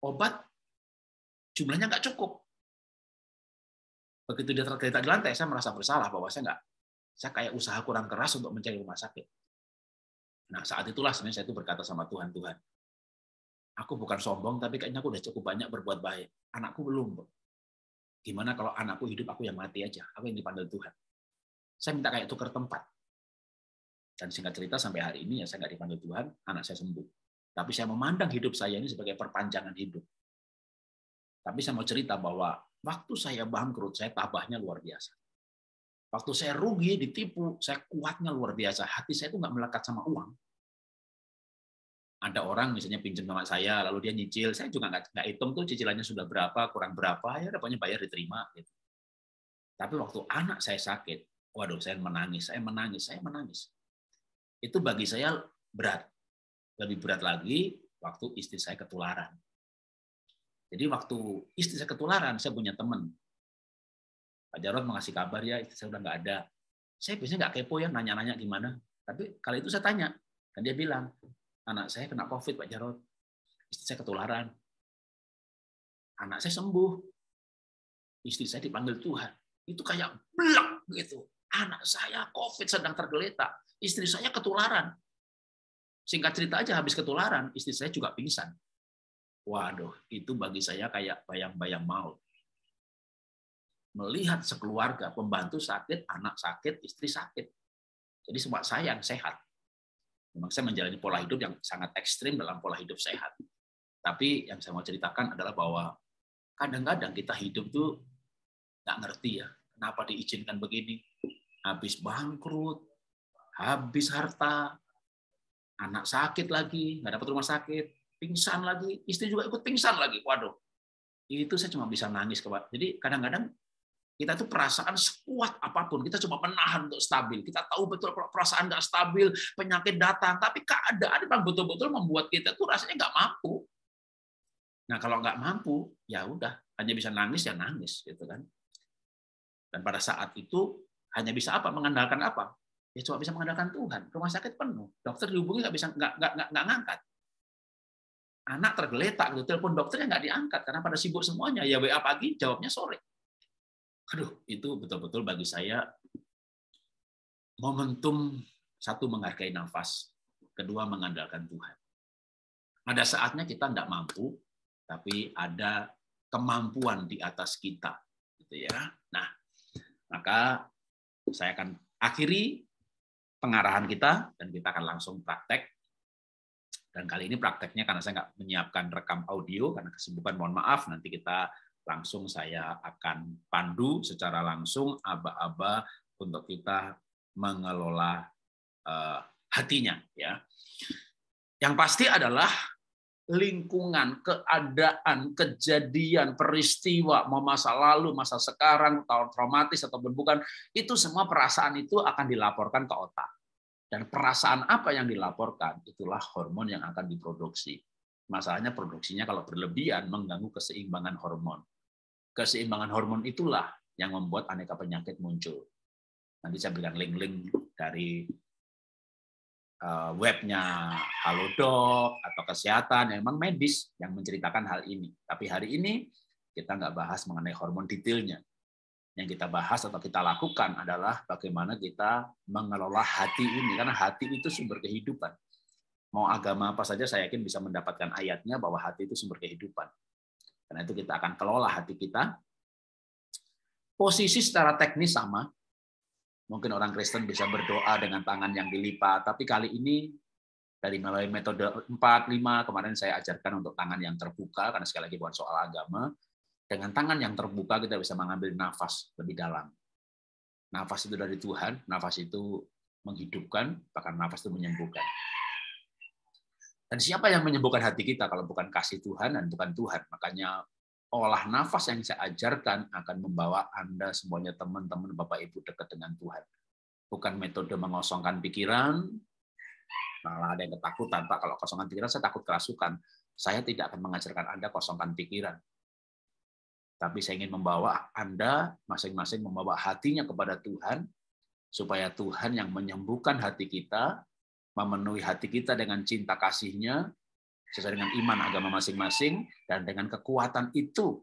A: Obat jumlahnya nggak cukup. Begitu dia tergeletak di lantai, saya merasa bersalah bahwa saya nggak, saya kayak usaha kurang keras untuk mencari rumah sakit. Nah saat itulah sebenarnya saya itu berkata sama Tuhan, Tuhan, aku bukan sombong, tapi kayaknya aku udah cukup banyak berbuat baik. Anakku belum. Gimana kalau anakku hidup, aku yang mati aja. Aku yang dipanggil Tuhan. Saya minta kayak tukar tempat. Dan singkat cerita sampai hari ini ya saya nggak dipanggil Tuhan, anak saya sembuh. Tapi saya memandang hidup saya ini sebagai perpanjangan hidup. Tapi saya mau cerita bahwa waktu saya bangkrut, saya tabahnya luar biasa. Waktu saya rugi, ditipu, saya kuatnya luar biasa. Hati saya itu nggak melekat sama uang ada orang misalnya pinjam sama saya lalu dia nyicil. Saya juga nggak nggak hitung tuh cicilannya sudah berapa kurang berapa ya dapatnya bayar diterima gitu. Tapi waktu anak saya sakit waduh saya menangis saya menangis saya menangis. Itu bagi saya berat. Lebih berat lagi waktu istri saya ketularan. Jadi waktu istri saya ketularan saya punya teman. Pak Jarod mengasih kabar ya istri saya udah nggak ada. Saya biasanya nggak kepo ya nanya-nanya gimana. Tapi kali itu saya tanya dan dia bilang anak saya kena COVID, Pak Jarod. Istri saya ketularan. Anak saya sembuh. Istri saya dipanggil Tuhan. Itu kayak blak gitu. Anak saya COVID sedang tergeletak. Istri saya ketularan. Singkat cerita aja habis ketularan, istri saya juga pingsan. Waduh, itu bagi saya kayak bayang-bayang maut. Melihat sekeluarga, pembantu sakit, anak sakit, istri sakit. Jadi semua saya yang sehat Memang saya menjalani pola hidup yang sangat ekstrim dalam pola hidup sehat. Tapi yang saya mau ceritakan adalah bahwa kadang-kadang kita hidup tuh nggak ngerti ya, kenapa diizinkan begini. Habis bangkrut, habis harta, anak sakit lagi, nggak dapat rumah sakit, pingsan lagi, istri juga ikut pingsan lagi. Waduh, itu saya cuma bisa nangis. Jadi kadang-kadang kita tuh perasaan sekuat apa pun, kita cuma menahan untuk stabil. Kita tahu betul kalau perasaan nggak stabil, penyakit datang, tapi keadaan memang betul-betul membuat kita tuh rasanya nggak mampu. Nah kalau nggak mampu, ya udah hanya bisa nangis ya nangis, gitu kan. Dan pada saat itu hanya bisa apa? Mengandalkan apa? Ya cuma bisa mengandalkan Tuhan. Rumah sakit penuh, dokter dihubungi nggak bisa nggak nggak nggak ngangkat. Anak tergeletak, gitu. telepon dokternya nggak diangkat karena pada sibuk semuanya. Ya WA pagi, jawabnya sore aduh itu betul-betul bagi saya momentum satu menghargai nafas, kedua mengandalkan Tuhan. Ada saatnya kita tidak mampu, tapi ada kemampuan di atas kita, gitu ya. Nah, maka saya akan akhiri pengarahan kita dan kita akan langsung praktek. Dan kali ini prakteknya karena saya nggak menyiapkan rekam audio karena kesibukan, mohon maaf. Nanti kita langsung saya akan pandu secara langsung aba-aba untuk kita mengelola uh, hatinya ya. Yang pasti adalah lingkungan, keadaan, kejadian, peristiwa, masa lalu, masa sekarang, tahun traumatis ataupun bukan, itu semua perasaan itu akan dilaporkan ke otak. Dan perasaan apa yang dilaporkan, itulah hormon yang akan diproduksi. Masalahnya produksinya kalau berlebihan mengganggu keseimbangan hormon keseimbangan hormon itulah yang membuat aneka penyakit muncul. Nanti saya berikan link-link dari eh, webnya Halodoc atau kesehatan yang memang medis yang menceritakan hal ini. Tapi hari ini kita nggak bahas mengenai hormon detailnya. Yang kita bahas atau kita lakukan adalah bagaimana kita mengelola hati ini. Karena hati itu sumber kehidupan. Mau agama apa saja saya yakin bisa mendapatkan ayatnya bahwa hati itu sumber kehidupan. Karena itu kita akan kelola hati kita. Posisi secara teknis sama. Mungkin orang Kristen bisa berdoa dengan tangan yang dilipat, tapi kali ini dari melalui metode 4, 5, kemarin saya ajarkan untuk tangan yang terbuka, karena sekali lagi bukan soal agama. Dengan tangan yang terbuka kita bisa mengambil nafas lebih dalam. Nafas itu dari Tuhan, nafas itu menghidupkan, bahkan nafas itu menyembuhkan. Dan siapa yang menyembuhkan hati kita kalau bukan kasih Tuhan dan bukan Tuhan? Makanya olah nafas yang saya ajarkan akan membawa Anda semuanya teman-teman Bapak Ibu dekat dengan Tuhan. Bukan metode mengosongkan pikiran, malah ada yang ketakutan, Pak kalau kosongkan pikiran saya takut kerasukan. Saya tidak akan mengajarkan Anda kosongkan pikiran. Tapi saya ingin membawa Anda masing-masing membawa hatinya kepada Tuhan, supaya Tuhan yang menyembuhkan hati kita, memenuhi hati kita dengan cinta kasihnya, sesuai dengan iman agama masing-masing, dan dengan kekuatan itu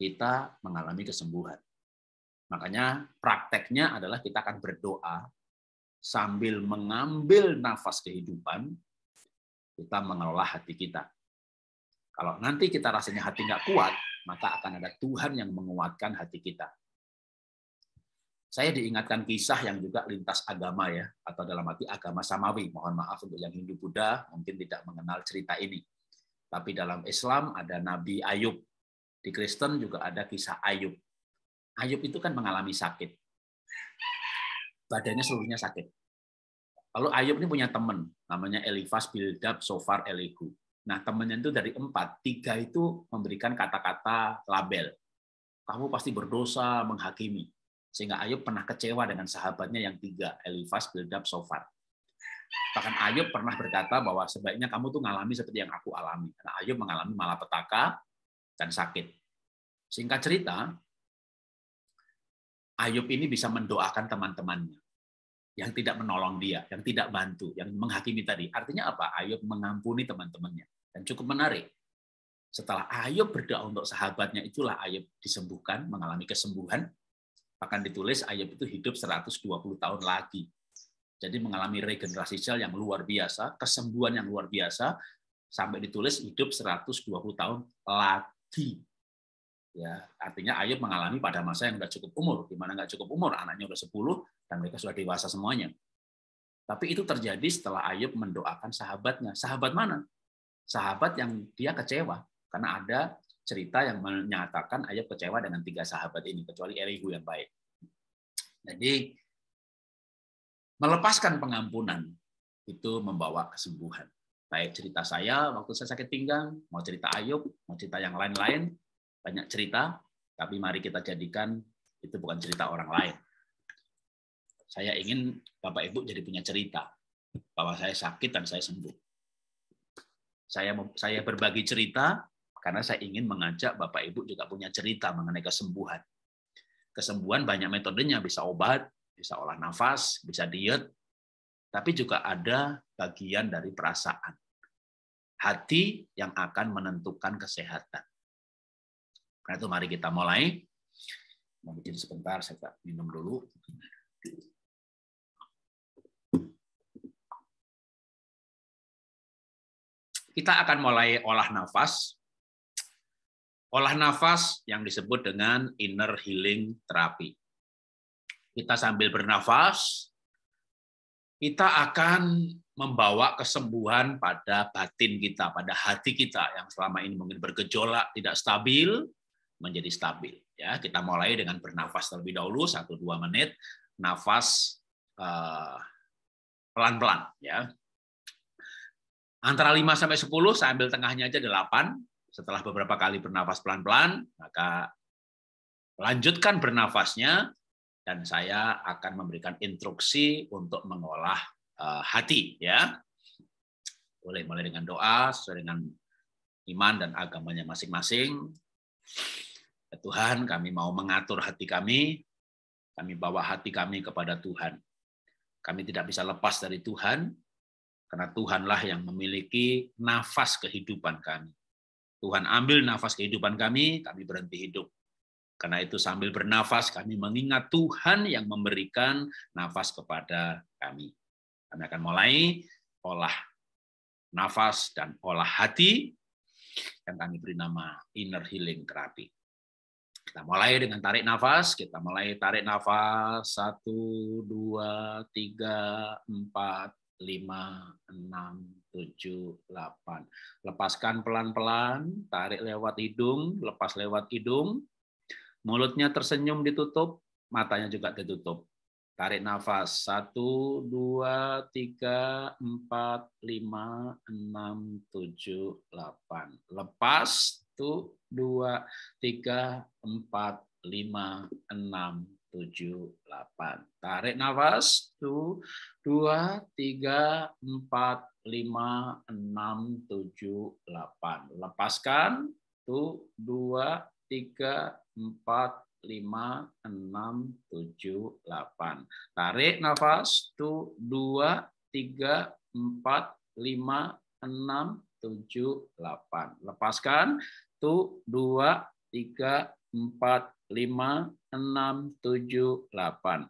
A: kita mengalami kesembuhan. Makanya prakteknya adalah kita akan berdoa sambil mengambil nafas kehidupan, kita mengelola hati kita. Kalau nanti kita rasanya hati nggak kuat, maka akan ada Tuhan yang menguatkan hati kita. Saya diingatkan kisah yang juga lintas agama ya, atau dalam arti agama samawi. Mohon maaf untuk yang Hindu Buddha mungkin tidak mengenal cerita ini. Tapi dalam Islam ada Nabi Ayub. Di Kristen juga ada kisah Ayub. Ayub itu kan mengalami sakit. Badannya seluruhnya sakit. Lalu Ayub ini punya teman, namanya Elifas, Bildab, Sofar, Elihu. Nah, temannya itu dari empat, tiga itu memberikan kata-kata label. Kamu pasti berdosa menghakimi. Sehingga Ayub pernah kecewa dengan sahabatnya yang tiga, Elifas, Bildab, Sofar. Bahkan Ayub pernah berkata bahwa sebaiknya kamu tuh ngalami seperti yang aku alami. Karena Ayub mengalami malapetaka dan sakit. Singkat cerita, Ayub ini bisa mendoakan teman-temannya yang tidak menolong dia, yang tidak bantu, yang menghakimi tadi. Artinya apa? Ayub mengampuni teman-temannya. Dan cukup menarik. Setelah Ayub berdoa untuk sahabatnya, itulah Ayub disembuhkan, mengalami kesembuhan. Bahkan ditulis Ayub itu hidup 120 tahun lagi. Jadi mengalami regenerasi sel yang luar biasa, kesembuhan yang luar biasa, sampai ditulis hidup 120 tahun lagi. Ya, artinya Ayub mengalami pada masa yang sudah cukup umur, di mana nggak cukup umur, anaknya sudah 10 dan mereka sudah dewasa semuanya. Tapi itu terjadi setelah Ayub mendoakan sahabatnya. Sahabat mana? sahabat yang dia kecewa karena ada cerita yang menyatakan Ayub kecewa dengan tiga sahabat ini kecuali Elihu yang baik. Jadi melepaskan pengampunan itu membawa kesembuhan. Baik cerita saya waktu saya sakit pinggang, mau cerita Ayub, mau cerita yang lain-lain, banyak cerita, tapi mari kita jadikan itu bukan cerita orang lain. Saya ingin Bapak Ibu jadi punya cerita bahwa saya sakit dan saya sembuh. Saya saya berbagi cerita karena saya ingin mengajak Bapak Ibu juga punya cerita mengenai kesembuhan. Kesembuhan banyak metodenya, bisa obat, bisa olah nafas, bisa diet, tapi juga ada bagian dari perasaan. Hati yang akan menentukan kesehatan. Karena itu mari kita mulai. Mau bikin sebentar, saya minum dulu. Kita akan mulai olah nafas. Olah nafas yang disebut dengan inner healing therapy. Kita sambil bernafas, kita akan membawa kesembuhan pada batin kita, pada hati kita yang selama ini mungkin bergejolak, tidak stabil, menjadi stabil. Ya, kita mulai dengan bernafas terlebih dahulu satu dua menit, nafas eh, pelan-pelan, uh, ya Antara 5 sampai 10 saya ambil tengahnya aja 8. Setelah beberapa kali bernafas pelan-pelan, maka lanjutkan bernafasnya dan saya akan memberikan instruksi untuk mengolah uh, hati ya. Boleh mulai dengan doa sesuai dengan iman dan agamanya masing-masing. Ya Tuhan, kami mau mengatur hati kami, kami bawa hati kami kepada Tuhan. Kami tidak bisa lepas dari Tuhan, karena Tuhanlah yang memiliki nafas kehidupan kami. Tuhan ambil nafas kehidupan kami, kami berhenti hidup. Karena itu sambil bernafas kami mengingat Tuhan yang memberikan nafas kepada kami. Kami akan mulai olah nafas dan olah hati yang kami beri nama inner healing therapy. Kita mulai dengan tarik nafas. Kita mulai tarik nafas. Satu, dua, tiga, empat, lima, enam, tujuh, delapan. Lepaskan pelan-pelan, tarik lewat hidung, lepas lewat hidung. Mulutnya tersenyum ditutup, matanya juga ditutup. Tarik nafas. Satu, dua, tiga, empat, lima, enam, tujuh, delapan. Lepas. Satu, dua, tiga, empat, lima, enam, tujuh, delapan. Tarik nafas. Satu, dua, tiga, empat, lima, enam, tujuh, delapan. Lepaskan. Satu, dua, tiga, empat, lima, enam, tujuh, delapan. Tarik nafas. Satu, dua, tiga, empat, lima, enam, tujuh, delapan. Lepaskan. Satu, dua, tiga, empat, lima, enam, tujuh, delapan.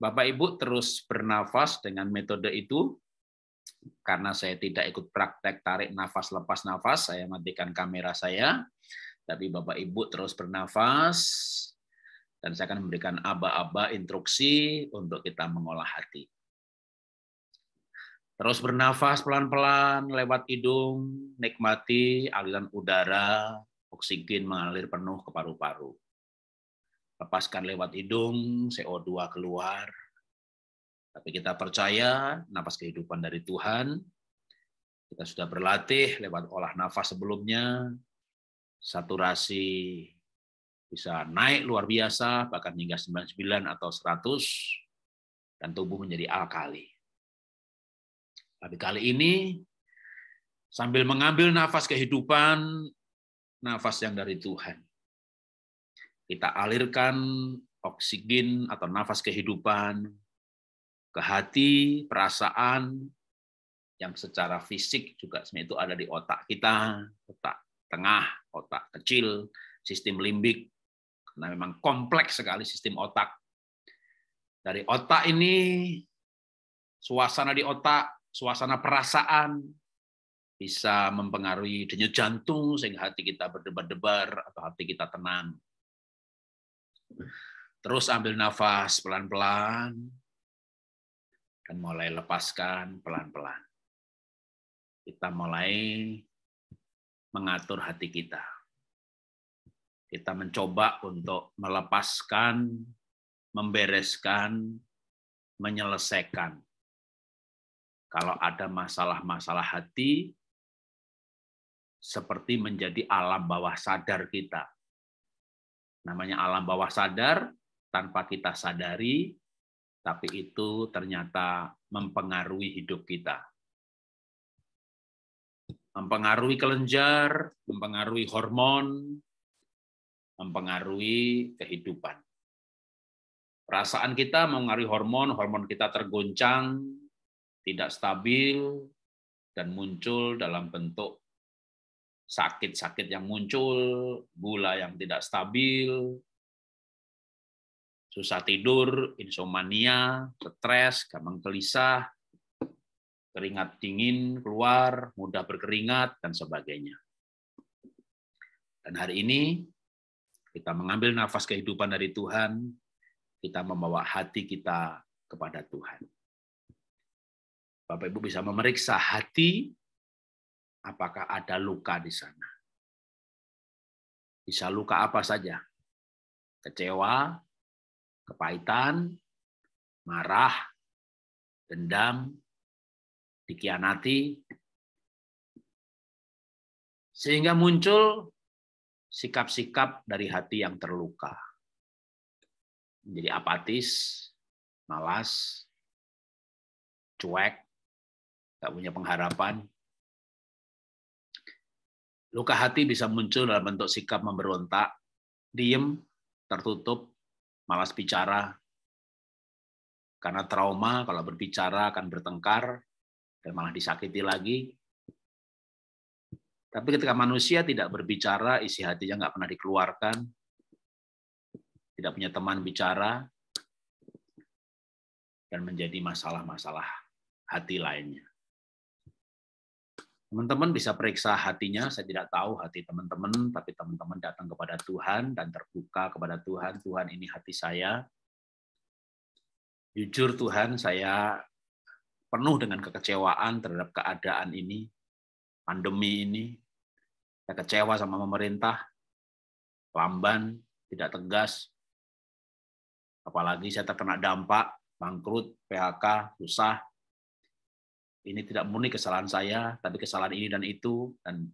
A: Bapak Ibu terus bernafas dengan metode itu. Karena saya tidak ikut praktek tarik nafas lepas nafas, saya matikan kamera saya. Tapi Bapak Ibu terus bernafas, dan saya akan memberikan aba-aba instruksi untuk kita mengolah hati. Terus bernafas pelan-pelan lewat hidung, nikmati aliran udara, oksigen mengalir penuh ke paru-paru. Lepaskan lewat hidung, CO2 keluar. Tapi kita percaya nafas kehidupan dari Tuhan. Kita sudah berlatih lewat olah nafas sebelumnya. Saturasi bisa naik luar biasa, bahkan hingga 99 atau 100, dan tubuh menjadi alkali. Tapi kali ini, sambil mengambil nafas kehidupan, nafas yang dari Tuhan, kita alirkan oksigen atau nafas kehidupan ke hati, perasaan, yang secara fisik juga itu ada di otak kita, otak tengah, otak kecil, sistem limbik, karena memang kompleks sekali sistem otak. Dari otak ini, suasana di otak, suasana perasaan, bisa mempengaruhi denyut jantung sehingga hati kita berdebar-debar atau hati kita tenang. Terus ambil nafas pelan-pelan dan mulai lepaskan pelan-pelan. Kita mulai mengatur hati kita. Kita mencoba untuk melepaskan, membereskan, menyelesaikan. Kalau ada masalah-masalah hati, seperti menjadi alam bawah sadar kita namanya alam bawah sadar tanpa kita sadari, tapi itu ternyata mempengaruhi hidup kita. Mempengaruhi kelenjar, mempengaruhi hormon, mempengaruhi kehidupan. Perasaan kita mempengaruhi hormon, hormon kita tergoncang, tidak stabil, dan muncul dalam bentuk sakit-sakit yang muncul, gula yang tidak stabil, susah tidur, insomnia, stres, gampang gelisah, keringat dingin keluar, mudah berkeringat, dan sebagainya. Dan hari ini kita mengambil nafas kehidupan dari Tuhan, kita membawa hati kita kepada Tuhan. Bapak Ibu bisa memeriksa hati apakah ada luka di sana. Bisa luka apa saja. Kecewa, kepahitan, marah, dendam, dikhianati, sehingga muncul sikap-sikap dari hati yang terluka. Menjadi apatis, malas, cuek, gak punya pengharapan, Luka hati bisa muncul dalam bentuk sikap memberontak, diem, tertutup, malas bicara. Karena trauma, kalau berbicara akan bertengkar, dan malah disakiti lagi. Tapi ketika manusia tidak berbicara, isi hatinya nggak pernah dikeluarkan, tidak punya teman bicara, dan menjadi masalah-masalah hati lainnya. Teman-teman bisa periksa hatinya, saya tidak tahu hati teman-teman, tapi teman-teman datang kepada Tuhan dan terbuka kepada Tuhan. Tuhan ini hati saya. Jujur Tuhan, saya penuh dengan kekecewaan terhadap keadaan ini, pandemi ini. Saya kecewa sama pemerintah, lamban, tidak tegas. Apalagi saya terkena dampak, bangkrut, PHK, susah. Ini tidak murni kesalahan saya, tapi kesalahan ini dan itu. Dan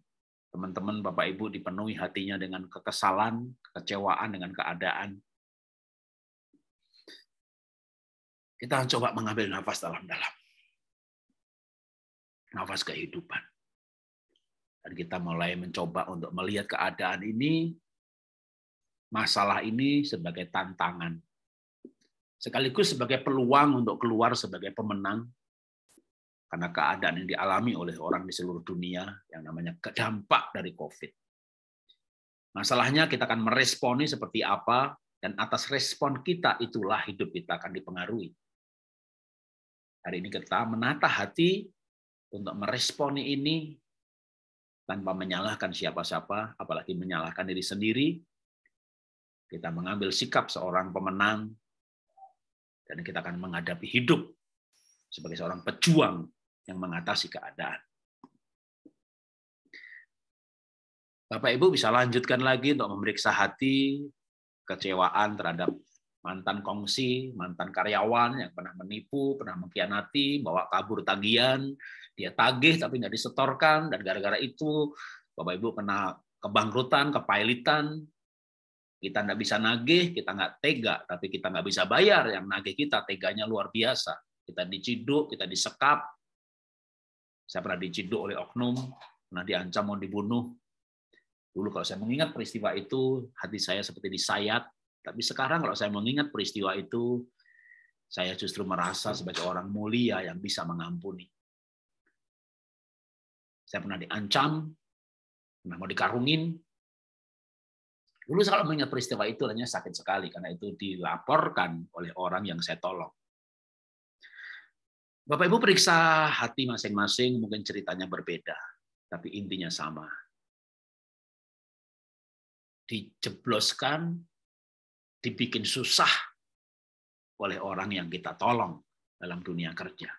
A: teman-teman, Bapak Ibu dipenuhi hatinya dengan kekesalan, kekecewaan dengan keadaan. Kita coba mengambil nafas dalam-dalam. Nafas kehidupan. Dan kita mulai mencoba untuk melihat keadaan ini, masalah ini sebagai tantangan. Sekaligus sebagai peluang untuk keluar sebagai pemenang karena keadaan yang dialami oleh orang di seluruh dunia yang namanya dampak dari COVID. Masalahnya kita akan meresponi seperti apa, dan atas respon kita itulah hidup kita akan dipengaruhi. Hari ini kita menata hati untuk meresponi ini tanpa menyalahkan siapa-siapa, apalagi menyalahkan diri sendiri. Kita mengambil sikap seorang pemenang, dan kita akan menghadapi hidup sebagai seorang pejuang yang mengatasi keadaan. Bapak Ibu bisa lanjutkan lagi untuk memeriksa hati, kecewaan terhadap mantan kongsi, mantan karyawan yang pernah menipu, pernah mengkhianati, bawa kabur tagihan, dia tagih tapi nggak disetorkan, dan gara-gara itu Bapak Ibu kena kebangkrutan, kepailitan, kita nggak bisa nagih, kita nggak tega, tapi kita nggak bisa bayar, yang nagih kita teganya luar biasa. Kita diciduk, kita disekap, saya pernah diciduk oleh oknum, pernah diancam mau dibunuh. Dulu kalau saya mengingat peristiwa itu, hati saya seperti disayat, tapi sekarang kalau saya mengingat peristiwa itu, saya justru merasa sebagai orang mulia yang bisa mengampuni. Saya pernah diancam, pernah mau dikarungin. Dulu kalau mengingat peristiwa itu, hanya sakit sekali karena itu dilaporkan oleh orang yang saya tolong. Bapak Ibu periksa hati masing-masing, mungkin ceritanya berbeda, tapi intinya sama. Dijebloskan dibikin susah oleh orang yang kita tolong dalam dunia kerja.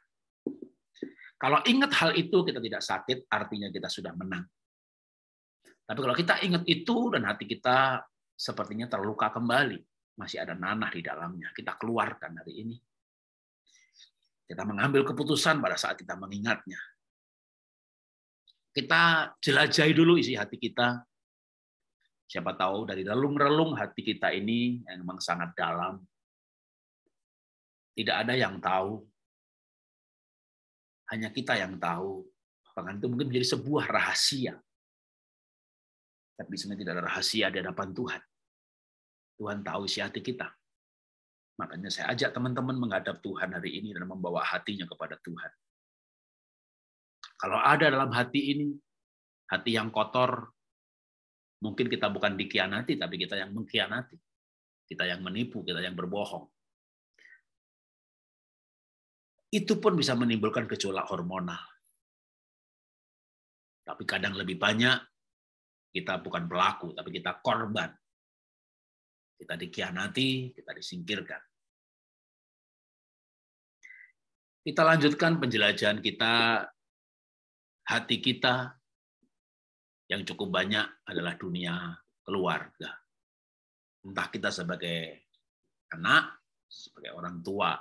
A: Kalau ingat hal itu kita tidak sakit, artinya kita sudah menang. Tapi kalau kita ingat itu dan hati kita sepertinya terluka kembali, masih ada nanah di dalamnya, kita keluarkan hari ini. Kita mengambil keputusan pada saat kita mengingatnya. Kita jelajahi dulu isi hati kita, Siapa tahu dari relung-relung hati kita ini yang memang sangat dalam. Tidak ada yang tahu. Hanya kita yang tahu. Bahkan itu mungkin menjadi sebuah rahasia. Tapi sebenarnya tidak ada rahasia di hadapan Tuhan. Tuhan tahu isi hati kita. Makanya saya ajak teman-teman menghadap Tuhan hari ini dan membawa hatinya kepada Tuhan. Kalau ada dalam hati ini, hati yang kotor, Mungkin kita bukan dikhianati, tapi kita yang mengkhianati. Kita yang menipu, kita yang berbohong. Itu pun bisa menimbulkan gejolak hormonal. Tapi kadang lebih banyak kita bukan pelaku, tapi kita korban. Kita dikhianati, kita disingkirkan. Kita lanjutkan penjelajahan kita, hati kita yang cukup banyak adalah dunia keluarga. Entah kita sebagai anak, sebagai orang tua.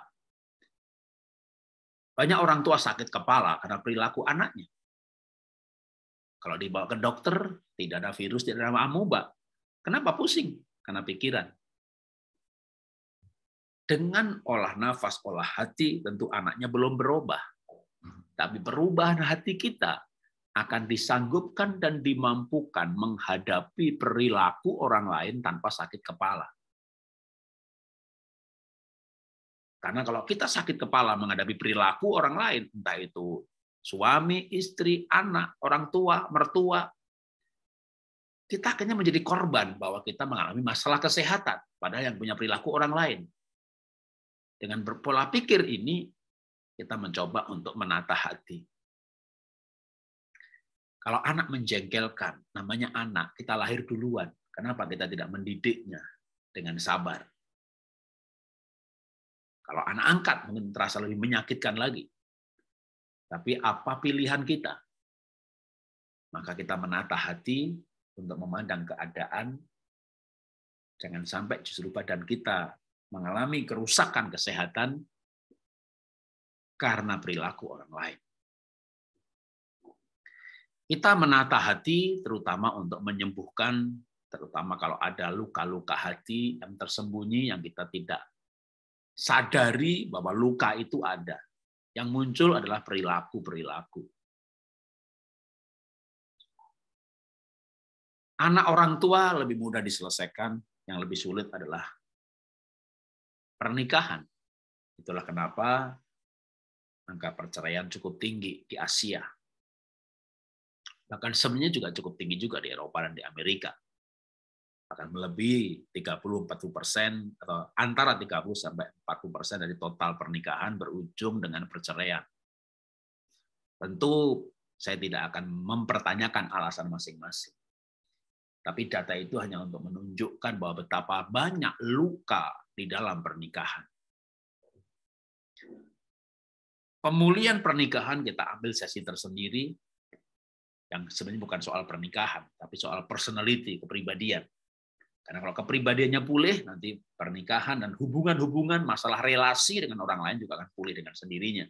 A: Banyak orang tua sakit kepala karena perilaku anaknya. Kalau dibawa ke dokter, tidak ada virus, tidak ada amuba. Kenapa pusing? Karena pikiran. Dengan olah nafas, olah hati, tentu anaknya belum berubah. Tapi perubahan hati kita akan disanggupkan dan dimampukan menghadapi perilaku orang lain tanpa sakit kepala. Karena kalau kita sakit kepala menghadapi perilaku orang lain, entah itu suami, istri, anak, orang tua, mertua, kita akhirnya menjadi korban bahwa kita mengalami masalah kesehatan, padahal yang punya perilaku orang lain. Dengan berpola pikir ini, kita mencoba untuk menata hati kalau anak menjengkelkan, namanya anak, kita lahir duluan. Kenapa kita tidak mendidiknya dengan sabar? Kalau anak angkat mungkin terasa lebih menyakitkan lagi. Tapi apa pilihan kita? Maka kita menata hati untuk memandang keadaan. Jangan sampai justru badan kita mengalami kerusakan kesehatan karena perilaku orang lain. Kita menata hati terutama untuk menyembuhkan, terutama kalau ada luka-luka hati yang tersembunyi yang kita tidak sadari bahwa luka itu ada. Yang muncul adalah perilaku-perilaku. Anak orang tua lebih mudah diselesaikan, yang lebih sulit adalah pernikahan. Itulah kenapa angka perceraian cukup tinggi di Asia. Bahkan sebenarnya juga cukup tinggi juga di Eropa dan di Amerika. Bahkan melebihi 30-40 persen atau antara 30 sampai 40 persen dari total pernikahan berujung dengan perceraian. Tentu saya tidak akan mempertanyakan alasan masing-masing. Tapi data itu hanya untuk menunjukkan bahwa betapa banyak luka di dalam pernikahan. Pemulihan pernikahan kita ambil sesi tersendiri yang sebenarnya bukan soal pernikahan, tapi soal personality, kepribadian. Karena kalau kepribadiannya pulih, nanti pernikahan dan hubungan-hubungan, masalah relasi dengan orang lain juga akan pulih dengan sendirinya.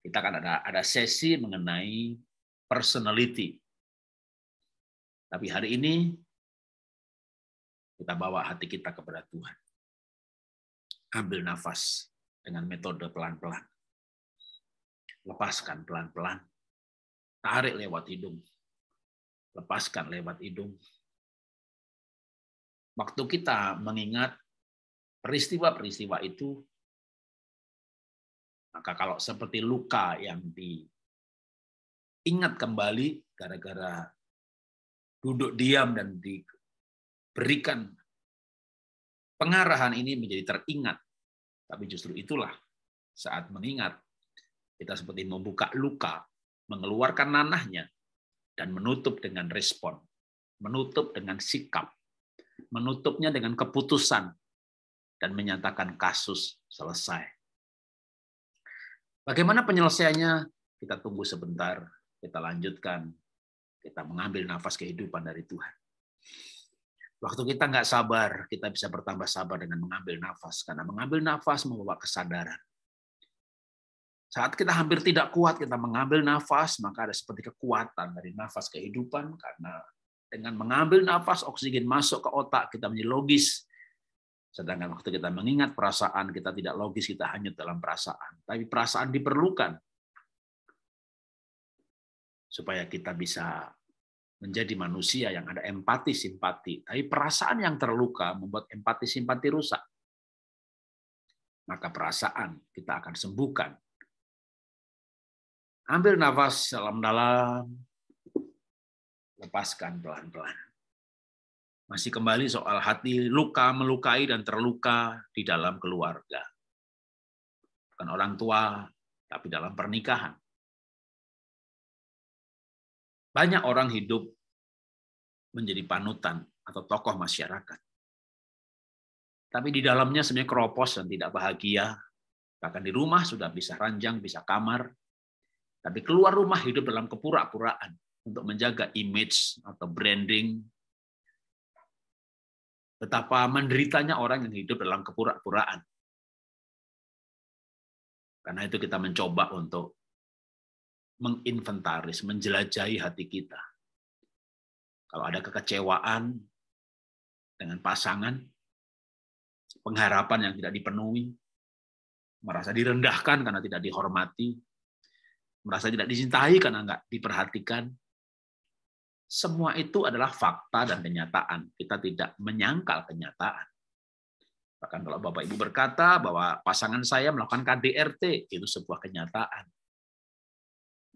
A: Kita akan ada ada sesi mengenai personality. Tapi hari ini kita bawa hati kita kepada Tuhan. Ambil nafas dengan metode pelan-pelan. Lepaskan pelan-pelan Tarik lewat hidung. Lepaskan lewat hidung. Waktu kita mengingat peristiwa-peristiwa itu, maka kalau seperti luka yang diingat kembali gara-gara duduk diam dan diberikan pengarahan ini menjadi teringat. Tapi justru itulah saat mengingat kita seperti membuka luka mengeluarkan nanahnya dan menutup dengan respon, menutup dengan sikap, menutupnya dengan keputusan, dan menyatakan kasus selesai. Bagaimana penyelesaiannya? Kita tunggu sebentar, kita lanjutkan, kita mengambil nafas kehidupan dari Tuhan. Waktu kita nggak sabar, kita bisa bertambah sabar dengan mengambil nafas. Karena mengambil nafas membawa kesadaran. Saat kita hampir tidak kuat, kita mengambil nafas, maka ada seperti kekuatan dari nafas kehidupan, karena dengan mengambil nafas, oksigen masuk ke otak, kita menjadi logis. Sedangkan waktu kita mengingat perasaan, kita tidak logis, kita hanya dalam perasaan. Tapi perasaan diperlukan supaya kita bisa menjadi manusia yang ada empati, simpati. Tapi perasaan yang terluka membuat empati, simpati rusak. Maka perasaan kita akan sembuhkan Ambil nafas dalam-dalam, lepaskan pelan-pelan. Masih kembali soal hati luka, melukai, dan terluka di dalam keluarga. Bukan orang tua, tapi dalam pernikahan. Banyak orang hidup menjadi panutan atau tokoh masyarakat. Tapi di dalamnya sebenarnya keropos dan tidak bahagia. Bahkan di rumah sudah bisa ranjang, bisa kamar, tapi keluar rumah hidup dalam kepura-puraan untuk menjaga image atau branding. Betapa menderitanya orang yang hidup dalam kepura-puraan. Karena itu kita mencoba untuk menginventaris, menjelajahi hati kita. Kalau ada kekecewaan dengan pasangan, pengharapan yang tidak dipenuhi, merasa direndahkan karena tidak dihormati, merasa tidak dicintai karena nggak diperhatikan. Semua itu adalah fakta dan kenyataan. Kita tidak menyangkal kenyataan. Bahkan kalau Bapak Ibu berkata bahwa pasangan saya melakukan KDRT, itu sebuah kenyataan.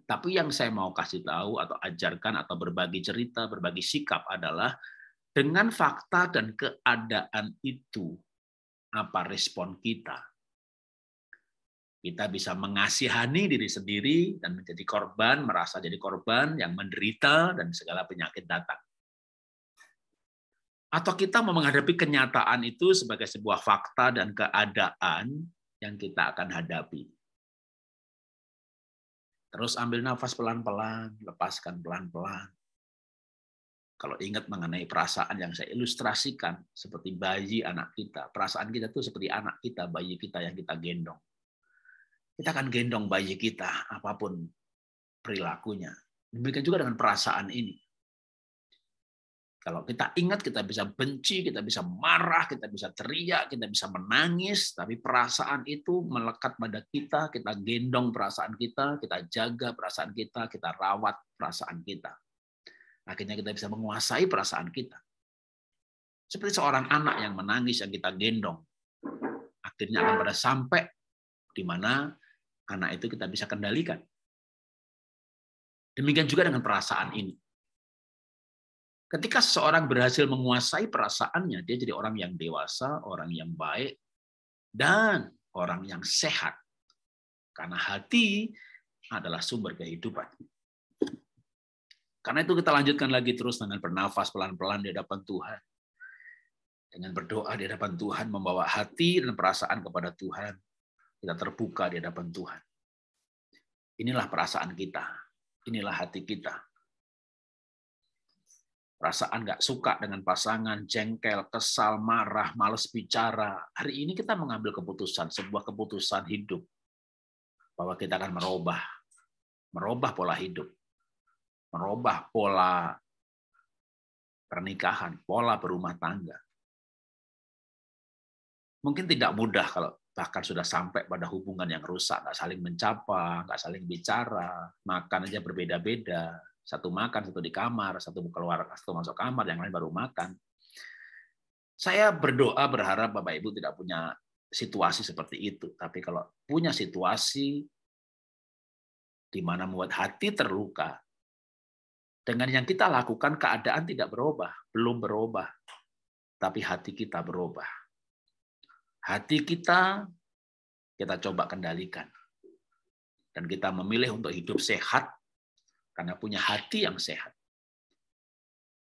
A: Tapi yang saya mau kasih tahu atau ajarkan atau berbagi cerita, berbagi sikap adalah dengan fakta dan keadaan itu, apa respon kita? Kita bisa mengasihani diri sendiri dan menjadi korban, merasa jadi korban yang menderita dan segala penyakit datang. Atau kita mau menghadapi kenyataan itu sebagai sebuah fakta dan keadaan yang kita akan hadapi. Terus ambil nafas pelan-pelan, lepaskan pelan-pelan. Kalau ingat mengenai perasaan yang saya ilustrasikan, seperti bayi anak kita. Perasaan kita itu seperti anak kita, bayi kita yang kita gendong. Kita akan gendong bayi kita, apa pun perilakunya. Demikian juga dengan perasaan ini. Kalau kita ingat, kita bisa benci, kita bisa marah, kita bisa teriak, kita bisa menangis, tapi perasaan itu melekat pada kita, kita gendong perasaan kita, kita jaga perasaan kita, kita rawat perasaan kita. Akhirnya kita bisa menguasai perasaan kita. Seperti seorang anak yang menangis yang kita gendong. Akhirnya akan pada sampai di mana anak itu kita bisa kendalikan. Demikian juga dengan perasaan ini. Ketika seseorang berhasil menguasai perasaannya, dia jadi orang yang dewasa, orang yang baik, dan orang yang sehat. Karena hati adalah sumber kehidupan. Karena itu kita lanjutkan lagi terus dengan bernafas pelan-pelan di hadapan Tuhan. Dengan berdoa di hadapan Tuhan, membawa hati dan perasaan kepada Tuhan. Kita terbuka di hadapan Tuhan. Inilah perasaan kita. Inilah hati kita perasaan nggak suka dengan pasangan, jengkel, kesal, marah, males bicara. Hari ini kita mengambil keputusan, sebuah keputusan hidup bahwa kita akan merubah, merubah pola hidup, merubah pola pernikahan, pola berumah tangga. Mungkin tidak mudah kalau bahkan sudah sampai pada hubungan yang rusak, nggak saling mencapa, nggak saling bicara, makan aja berbeda-beda, satu makan, satu di kamar, satu keluar, satu masuk kamar, yang lain baru makan. Saya berdoa berharap Bapak Ibu tidak punya situasi seperti itu. Tapi kalau punya situasi di mana membuat hati terluka, dengan yang kita lakukan keadaan tidak berubah, belum berubah. Tapi hati kita berubah. Hati kita kita coba kendalikan. Dan kita memilih untuk hidup sehat karena punya hati yang sehat.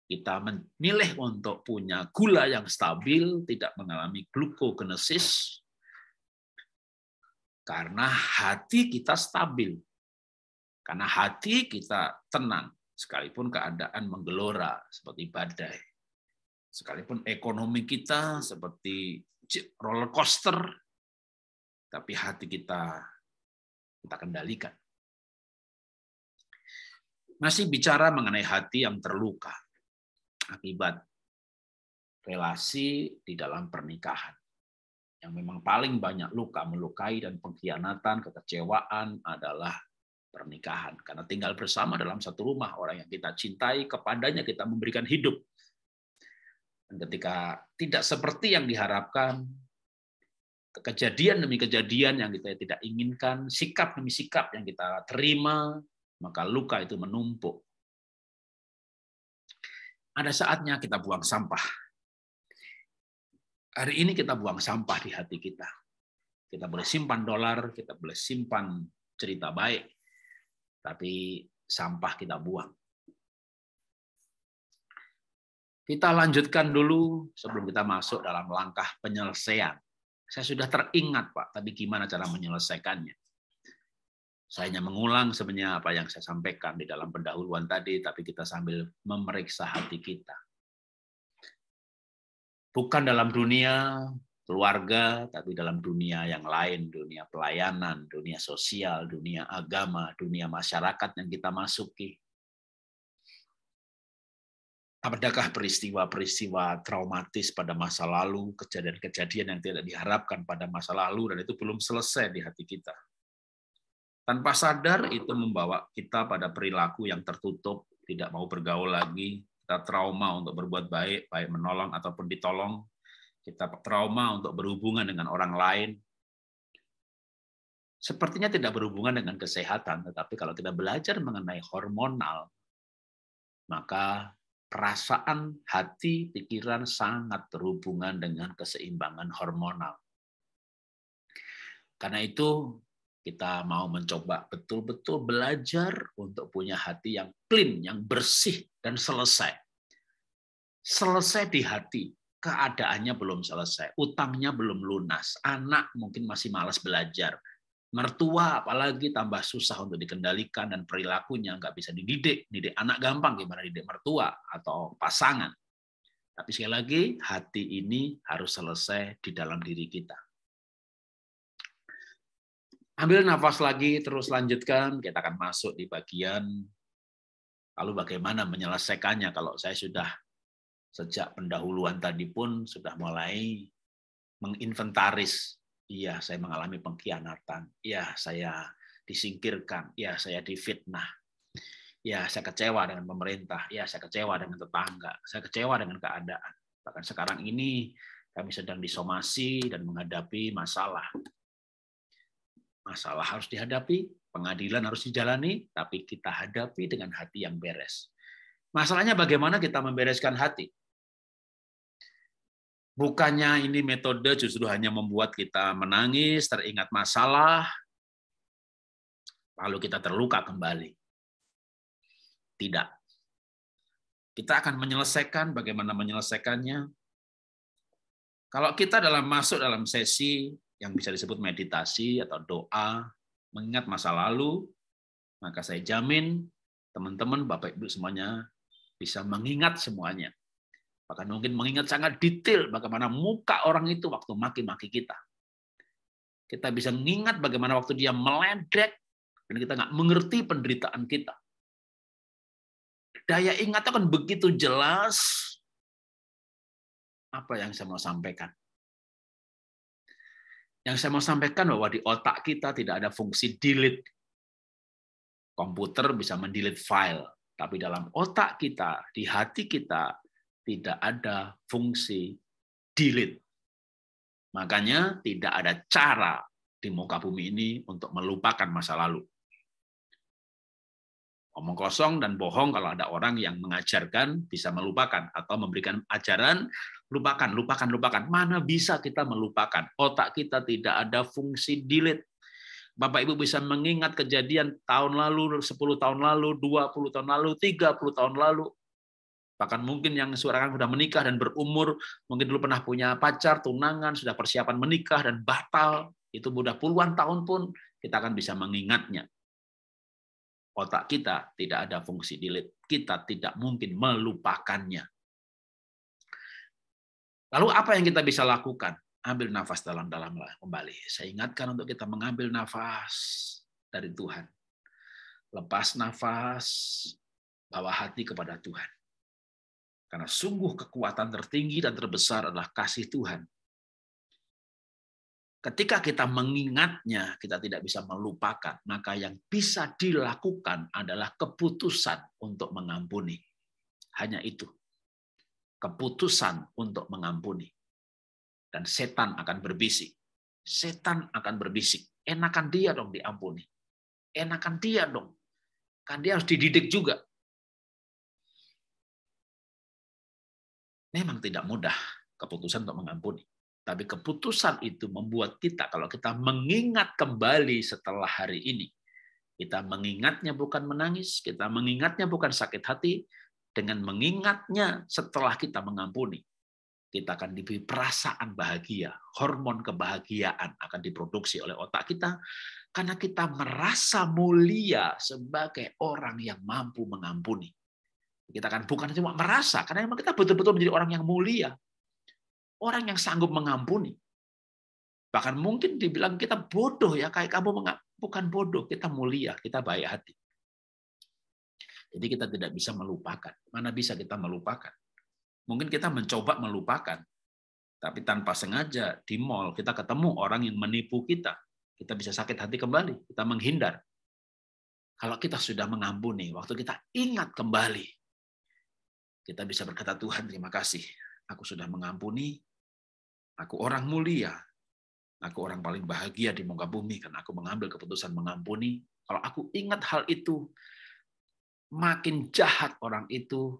A: Kita memilih untuk punya gula yang stabil, tidak mengalami glukogenesis, karena hati kita stabil. Karena hati kita tenang, sekalipun keadaan menggelora seperti badai. Sekalipun ekonomi kita seperti roller coaster, tapi hati kita kita kendalikan masih bicara mengenai hati yang terluka akibat relasi di dalam pernikahan. Yang memang paling banyak luka, melukai dan pengkhianatan, kekecewaan adalah pernikahan. Karena tinggal bersama dalam satu rumah, orang yang kita cintai, kepadanya kita memberikan hidup. Dan ketika tidak seperti yang diharapkan, kejadian demi kejadian yang kita tidak inginkan, sikap demi sikap yang kita terima, maka luka itu menumpuk. Ada saatnya kita buang sampah. Hari ini kita buang sampah di hati kita. Kita boleh simpan dolar, kita boleh simpan cerita baik, tapi sampah kita buang. Kita lanjutkan dulu sebelum kita masuk dalam langkah penyelesaian. Saya sudah teringat, Pak, tapi gimana cara menyelesaikannya? Saya hanya mengulang sebenarnya apa yang saya sampaikan di dalam pendahuluan tadi, tapi kita sambil memeriksa hati kita. Bukan dalam dunia keluarga, tapi dalam dunia yang lain, dunia pelayanan, dunia sosial, dunia agama, dunia masyarakat yang kita masuki. Apakah peristiwa-peristiwa traumatis pada masa lalu, kejadian-kejadian yang tidak diharapkan pada masa lalu, dan itu belum selesai di hati kita tanpa sadar itu membawa kita pada perilaku yang tertutup, tidak mau bergaul lagi, kita trauma untuk berbuat baik, baik menolong ataupun ditolong, kita trauma untuk berhubungan dengan orang lain. Sepertinya tidak berhubungan dengan kesehatan, tetapi kalau kita belajar mengenai hormonal, maka perasaan, hati, pikiran sangat berhubungan dengan keseimbangan hormonal. Karena itu kita mau mencoba betul-betul belajar untuk punya hati yang clean, yang bersih, dan selesai. Selesai di hati, keadaannya belum selesai, utangnya belum lunas, anak mungkin masih malas belajar, Mertua apalagi tambah susah untuk dikendalikan dan perilakunya nggak bisa dididik. Didik anak gampang gimana didik mertua atau pasangan. Tapi sekali lagi, hati ini harus selesai di dalam diri kita. Ambil nafas lagi, terus lanjutkan. Kita akan masuk di bagian lalu bagaimana menyelesaikannya kalau saya sudah sejak pendahuluan tadi pun sudah mulai menginventaris Iya, saya mengalami pengkhianatan. Iya, saya disingkirkan. Iya, saya difitnah. Iya, saya kecewa dengan pemerintah. Iya, saya kecewa dengan tetangga. Saya kecewa dengan keadaan. Bahkan sekarang ini kami sedang disomasi dan menghadapi masalah. Masalah harus dihadapi, pengadilan harus dijalani, tapi kita hadapi dengan hati yang beres. Masalahnya bagaimana kita membereskan hati? Bukannya ini metode justru hanya membuat kita menangis, teringat masalah, lalu kita terluka kembali. Tidak. Kita akan menyelesaikan bagaimana menyelesaikannya. Kalau kita dalam masuk dalam sesi yang bisa disebut meditasi atau doa, mengingat masa lalu, maka saya jamin teman-teman, Bapak Ibu semuanya bisa mengingat semuanya. Bahkan mungkin mengingat sangat detail bagaimana muka orang itu waktu maki-maki kita. Kita bisa mengingat bagaimana waktu dia meledek dan kita nggak mengerti penderitaan kita. Daya ingat akan begitu jelas apa yang saya mau sampaikan. Yang saya mau sampaikan bahwa di otak kita tidak ada fungsi delete. Komputer bisa mendelete file, tapi dalam otak kita, di hati kita, tidak ada fungsi delete. Makanya tidak ada cara di muka bumi ini untuk melupakan masa lalu. Omong kosong dan bohong kalau ada orang yang mengajarkan bisa melupakan atau memberikan ajaran lupakan, lupakan, lupakan. Mana bisa kita melupakan? Otak kita tidak ada fungsi delete. Bapak Ibu bisa mengingat kejadian tahun lalu, 10 tahun lalu, 20 tahun lalu, 30 tahun lalu. Bahkan mungkin yang seorang sudah menikah dan berumur, mungkin dulu pernah punya pacar, tunangan, sudah persiapan menikah dan batal. Itu sudah puluhan tahun pun kita akan bisa mengingatnya. Otak kita tidak ada fungsi delete. Kita tidak mungkin melupakannya. Lalu apa yang kita bisa lakukan? Ambil nafas dalam-dalam kembali. Saya ingatkan untuk kita mengambil nafas dari Tuhan. Lepas nafas, bawa hati kepada Tuhan karena sungguh kekuatan tertinggi dan terbesar adalah kasih Tuhan. Ketika kita mengingatnya, kita tidak bisa melupakan. Maka yang bisa dilakukan adalah keputusan untuk mengampuni. Hanya itu. Keputusan untuk mengampuni. Dan setan akan berbisik. Setan akan berbisik. Enakan dia dong diampuni. Enakan dia dong. Kan dia harus dididik juga Memang tidak mudah keputusan untuk mengampuni. Tapi keputusan itu membuat kita, kalau kita mengingat kembali setelah hari ini, kita mengingatnya bukan menangis, kita mengingatnya bukan sakit hati, dengan mengingatnya setelah kita mengampuni, kita akan diberi perasaan bahagia, hormon kebahagiaan akan diproduksi oleh otak kita, karena kita merasa mulia sebagai orang yang mampu mengampuni. Kita kan bukan cuma merasa, karena memang kita betul-betul menjadi orang yang mulia. Orang yang sanggup mengampuni. Bahkan mungkin dibilang kita bodoh ya, kayak kamu bukan bodoh, kita mulia, kita baik hati. Jadi kita tidak bisa melupakan. Mana bisa kita melupakan? Mungkin kita mencoba melupakan, tapi tanpa sengaja di mall kita ketemu orang yang menipu kita. Kita bisa sakit hati kembali, kita menghindar. Kalau kita sudah mengampuni, waktu kita ingat kembali kita bisa berkata, Tuhan terima kasih, aku sudah mengampuni, aku orang mulia, aku orang paling bahagia di muka bumi, karena aku mengambil keputusan mengampuni. Kalau aku ingat hal itu, makin jahat orang itu,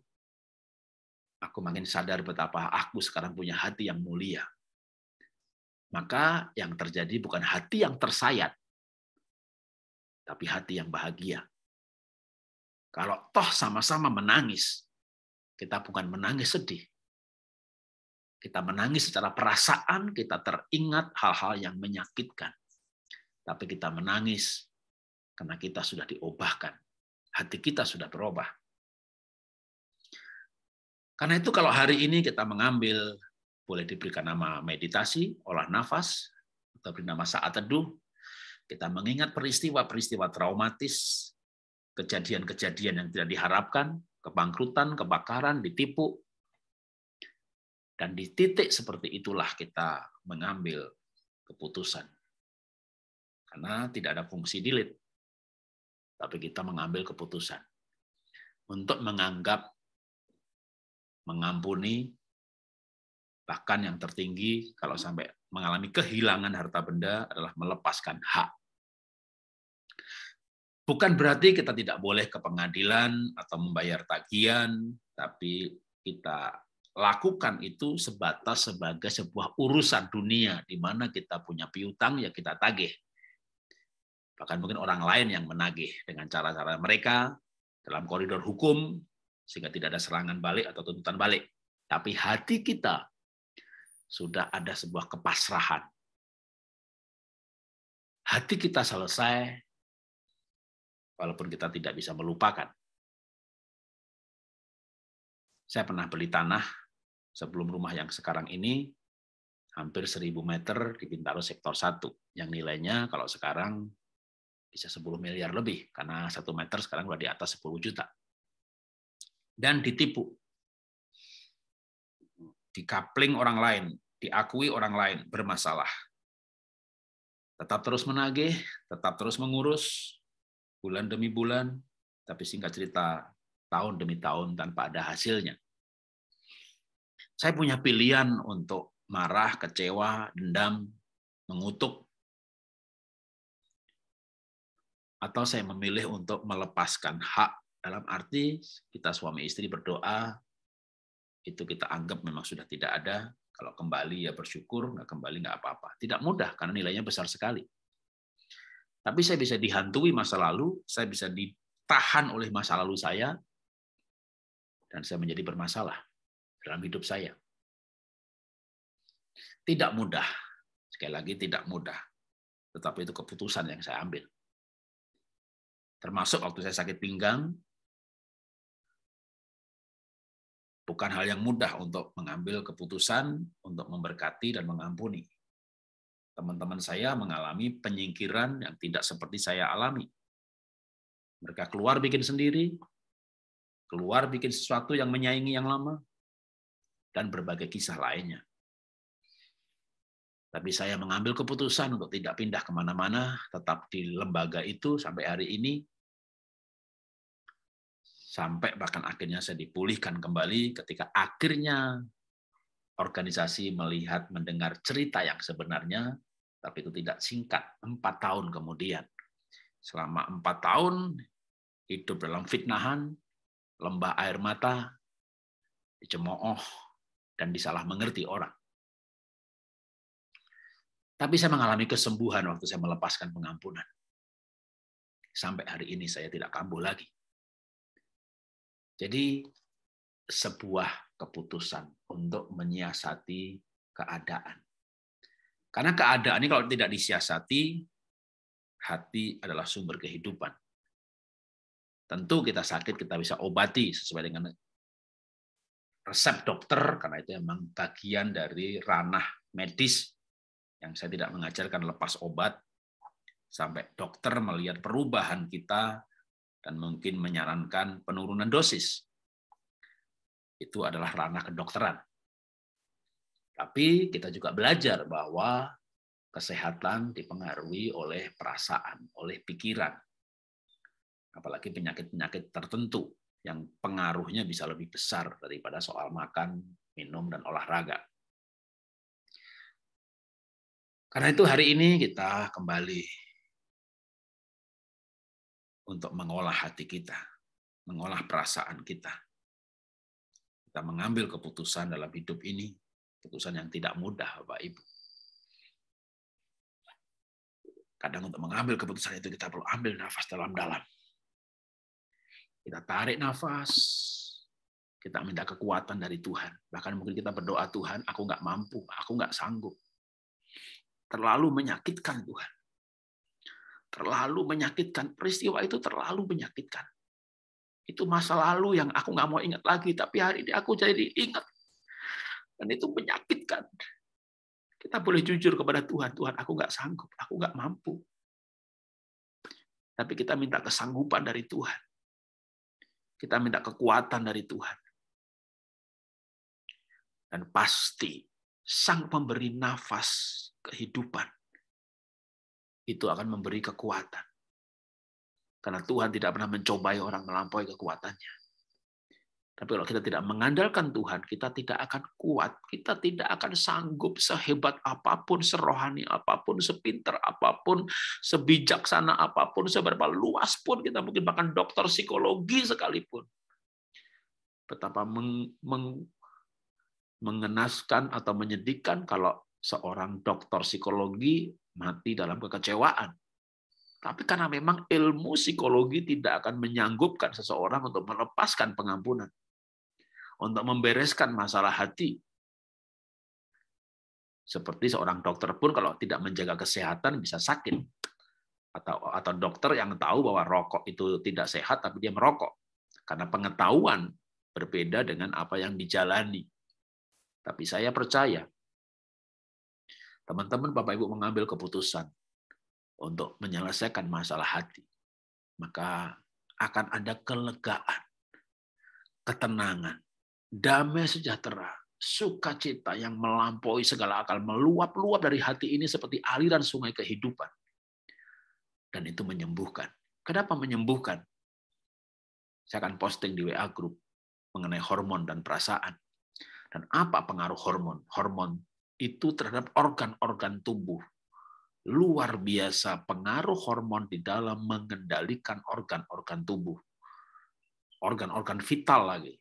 A: aku makin sadar betapa aku sekarang punya hati yang mulia. Maka yang terjadi bukan hati yang tersayat, tapi hati yang bahagia. Kalau toh sama-sama menangis, kita bukan menangis sedih. Kita menangis secara perasaan, kita teringat hal-hal yang menyakitkan. tapi kita menangis karena kita sudah diubahkan. Hati kita sudah berubah. Karena itu kalau hari ini kita mengambil, boleh diberikan nama meditasi, olah nafas, atau beri nama saat teduh, kita mengingat peristiwa-peristiwa traumatis, kejadian-kejadian yang tidak diharapkan, kebangkrutan, kebakaran, ditipu, dan di titik seperti itulah kita mengambil keputusan. Karena tidak ada fungsi delete. Tapi kita mengambil keputusan. Untuk menganggap, mengampuni, bahkan yang tertinggi kalau sampai mengalami kehilangan harta benda adalah melepaskan hak. Bukan berarti kita tidak boleh ke pengadilan atau membayar tagihan, tapi kita lakukan itu sebatas sebagai sebuah urusan dunia di mana kita punya piutang ya kita tagih. Bahkan mungkin orang lain yang menagih dengan cara-cara mereka dalam koridor hukum sehingga tidak ada serangan balik atau tuntutan balik. Tapi hati kita sudah ada sebuah kepasrahan. Hati kita selesai walaupun kita tidak bisa melupakan. Saya pernah beli tanah sebelum rumah yang sekarang ini hampir 1000 meter di Bintaro sektor 1 yang nilainya kalau sekarang bisa 10 miliar lebih karena satu meter sekarang sudah di atas 10 juta. Dan ditipu. Dikapling orang lain diakui orang lain bermasalah. Tetap terus menagih tetap terus mengurus bulan demi bulan tapi singkat cerita tahun demi tahun tanpa ada hasilnya. Saya punya pilihan untuk marah, kecewa, dendam, mengutuk, atau saya memilih untuk melepaskan hak. Dalam arti kita suami istri berdoa itu kita anggap memang sudah tidak ada. Kalau kembali ya bersyukur nggak kembali nggak apa-apa. Tidak mudah karena nilainya besar sekali. Tapi saya bisa dihantui masa lalu saya bisa ditahan oleh masa lalu saya dan saya menjadi bermasalah dalam hidup saya. Tidak mudah, sekali lagi tidak mudah, tetapi itu keputusan yang saya ambil. Termasuk waktu saya sakit pinggang, bukan hal yang mudah untuk mengambil keputusan untuk memberkati dan mengampuni. Teman-teman saya mengalami penyingkiran yang tidak seperti saya alami. Mereka keluar bikin sendiri, keluar bikin sesuatu yang menyaingi yang lama, dan berbagai kisah lainnya. Tapi saya mengambil keputusan untuk tidak pindah ke mana-mana, tetap di lembaga itu sampai hari ini, sampai bahkan akhirnya saya dipulihkan kembali ketika akhirnya organisasi melihat mendengar cerita yang sebenarnya, tapi itu tidak singkat, empat tahun kemudian. Selama empat tahun hidup dalam fitnahan, lembah air mata, dicemooh, dan disalah mengerti orang. Tapi saya mengalami kesembuhan waktu saya melepaskan pengampunan. Sampai hari ini saya tidak kambuh lagi. Jadi sebuah keputusan untuk menyiasati keadaan. Karena keadaan ini kalau tidak disiasati, hati adalah sumber kehidupan. Tentu kita sakit, kita bisa obati sesuai dengan resep dokter karena itu memang bagian dari ranah medis yang saya tidak mengajarkan lepas obat sampai dokter melihat perubahan kita dan mungkin menyarankan penurunan dosis. Itu adalah ranah kedokteran. Tapi kita juga belajar bahwa kesehatan dipengaruhi oleh perasaan, oleh pikiran. Apalagi penyakit-penyakit tertentu yang pengaruhnya bisa lebih besar daripada soal makan, minum, dan olahraga. Karena itu hari ini kita kembali untuk mengolah hati kita, mengolah perasaan kita. Kita mengambil keputusan dalam hidup ini, keputusan yang tidak mudah, Bapak Ibu. Kadang untuk mengambil keputusan itu kita perlu ambil nafas dalam-dalam kita tarik nafas, kita minta kekuatan dari Tuhan. Bahkan mungkin kita berdoa, Tuhan, aku nggak mampu, aku nggak sanggup. Terlalu menyakitkan Tuhan. terlalu menyakitkan. Peristiwa itu terlalu menyakitkan. Itu masa lalu yang aku nggak mau ingat lagi, tapi hari ini aku jadi ingat. Dan itu menyakitkan. Kita boleh jujur kepada Tuhan, Tuhan aku nggak sanggup, aku nggak mampu. Tapi kita minta kesanggupan dari Tuhan. Kita minta kekuatan dari Tuhan. Dan pasti sang pemberi nafas kehidupan itu akan memberi kekuatan. Karena Tuhan tidak pernah mencobai orang melampaui kekuatannya. Tapi kalau kita tidak mengandalkan Tuhan, kita tidak akan kuat. Kita tidak akan sanggup sehebat apa pun, serohani apa pun, sepinter apa pun, sebijaksana apa pun, seberapa luas pun kita mungkin bahkan dokter psikologi sekalipun. Betapa meng, meng, mengenaskan atau menyedihkan kalau seorang dokter psikologi mati dalam kekecewaan. Tapi karena memang ilmu psikologi tidak akan menyanggupkan seseorang untuk melepaskan pengampunan. Untuk membereskan masalah hati. Seperti seorang dokter pun kalau tidak menjaga kesehatan bisa sakit. Atau atau dokter yang tahu bahwa rokok itu tidak sehat tapi dia merokok. Karena pengetahuan berbeda dengan apa yang dijalani. Tapi saya percaya teman-teman Bapak Ibu mengambil keputusan untuk menyelesaikan masalah hati, maka akan ada kelegaan, ketenangan, damai sejahtera, sukacita yang melampaui segala akal, meluap-luap dari hati ini seperti aliran sungai kehidupan. Dan itu menyembuhkan. Kenapa menyembuhkan? Saya akan posting di WA Group mengenai hormon dan perasaan. Dan apa pengaruh hormon? Hormon itu terhadap organ-organ tubuh. Luar biasa pengaruh hormon di dalam mengendalikan organ-organ tubuh. Organ-organ vital lagi.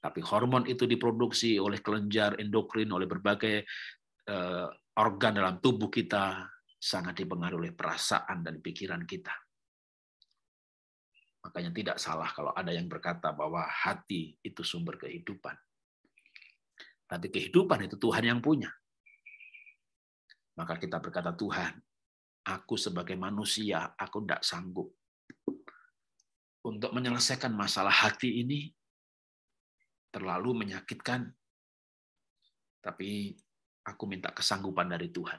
A: Tapi hormon itu diproduksi oleh kelenjar endokrin, oleh berbagai eh, organ dalam tubuh kita, sangat dipengaruhi oleh perasaan dan pikiran kita. Makanya tidak salah kalau ada yang berkata bahwa hati itu sumber kehidupan. Tapi kehidupan itu Tuhan yang punya. Maka kita berkata, Tuhan, aku sebagai manusia, aku tidak sanggup untuk menyelesaikan masalah hati ini terlalu menyakitkan. Tapi aku minta kesanggupan dari Tuhan.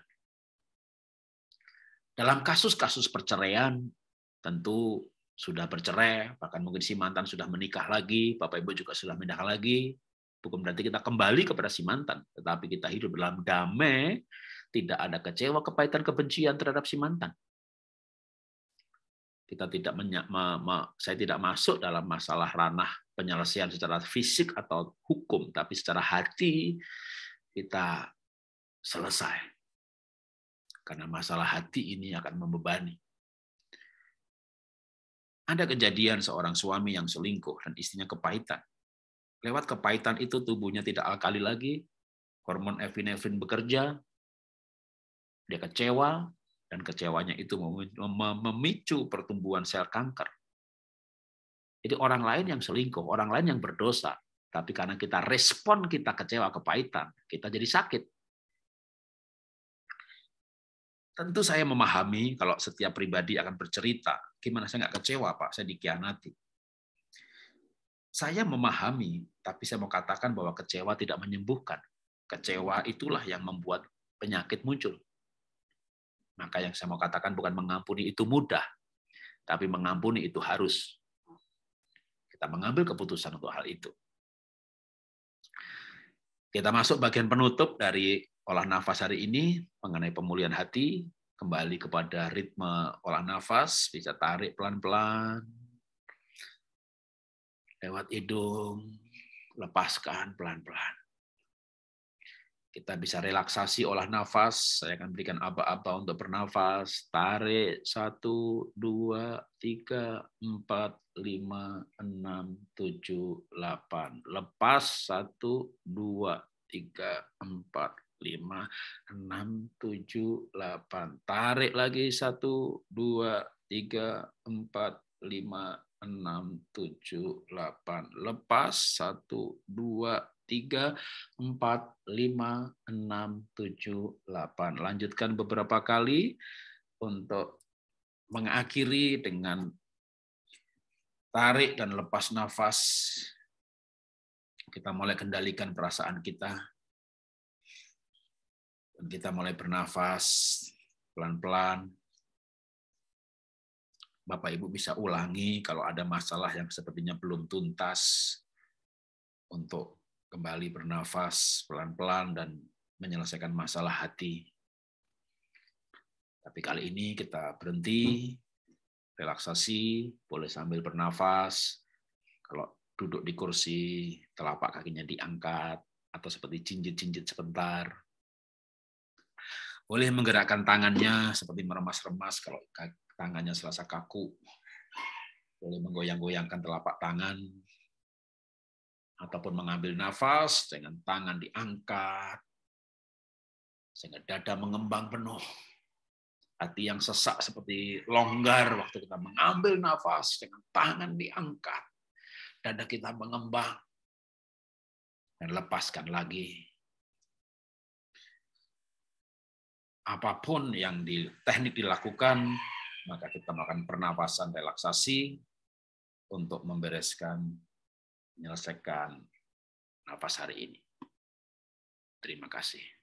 A: Dalam kasus-kasus perceraian, tentu sudah bercerai, bahkan mungkin si mantan sudah menikah lagi, Bapak Ibu juga sudah menikah lagi, Bukan berarti kita kembali kepada si mantan, tetapi kita hidup dalam damai, tidak ada kecewa, kepahitan, kebencian terhadap si mantan. Kita tidak menyak, ma, ma, saya tidak masuk dalam masalah ranah penyelesaian secara fisik atau hukum, tapi secara hati kita selesai. Karena masalah hati ini akan membebani. Ada kejadian seorang suami yang selingkuh dan istrinya kepahitan. Lewat kepahitan itu tubuhnya tidak alkali lagi, hormon epinefrin bekerja, dia kecewa, dan kecewanya itu memicu pertumbuhan sel kanker. Jadi orang lain yang selingkuh, orang lain yang berdosa, tapi karena kita respon kita kecewa kepahitan, kita jadi sakit. Tentu saya memahami kalau setiap pribadi akan bercerita, gimana saya nggak kecewa Pak, saya dikhianati. Saya memahami, tapi saya mau katakan bahwa kecewa tidak menyembuhkan. Kecewa itulah yang membuat penyakit muncul. Maka yang saya mau katakan bukan mengampuni itu mudah, tapi mengampuni itu harus. Kita mengambil keputusan untuk hal itu. Kita masuk bagian penutup dari olah nafas hari ini mengenai pemulihan hati, kembali kepada ritme olah nafas, bisa tarik pelan-pelan, lewat hidung, lepaskan pelan-pelan. Kita bisa relaksasi olah nafas. Saya akan berikan apa-apa untuk bernafas. Tarik satu, dua, tiga, empat, lima, enam, tujuh, delapan. Lepas satu, dua, tiga, empat, lima, enam, tujuh, delapan. Tarik lagi satu, dua, tiga, empat, lima, enam, tujuh, delapan. Lepas, satu, dua, tiga, empat, lima, enam, tujuh, delapan. Lanjutkan beberapa kali untuk mengakhiri dengan tarik dan lepas nafas. Kita mulai kendalikan perasaan kita. Dan kita mulai bernafas pelan-pelan. Bapak Ibu bisa ulangi kalau ada masalah yang sepertinya belum tuntas untuk kembali bernafas pelan-pelan dan menyelesaikan masalah hati. Tapi kali ini kita berhenti, relaksasi, boleh sambil bernafas. Kalau duduk di kursi, telapak kakinya diangkat, atau seperti cinjit-cinjit sebentar. Boleh menggerakkan tangannya seperti meremas-remas kalau tangannya serasa kaku. Boleh menggoyang-goyangkan telapak tangan, ataupun mengambil nafas dengan tangan diangkat, sehingga dada mengembang penuh. Hati yang sesak seperti longgar waktu kita mengambil nafas dengan tangan diangkat. Dada kita mengembang. Dan lepaskan lagi. Apa pun yang di teknik dilakukan, maka kita melakukan pernapasan relaksasi untuk membereskan, menyelesaikan nafas hari ini. Terima kasih.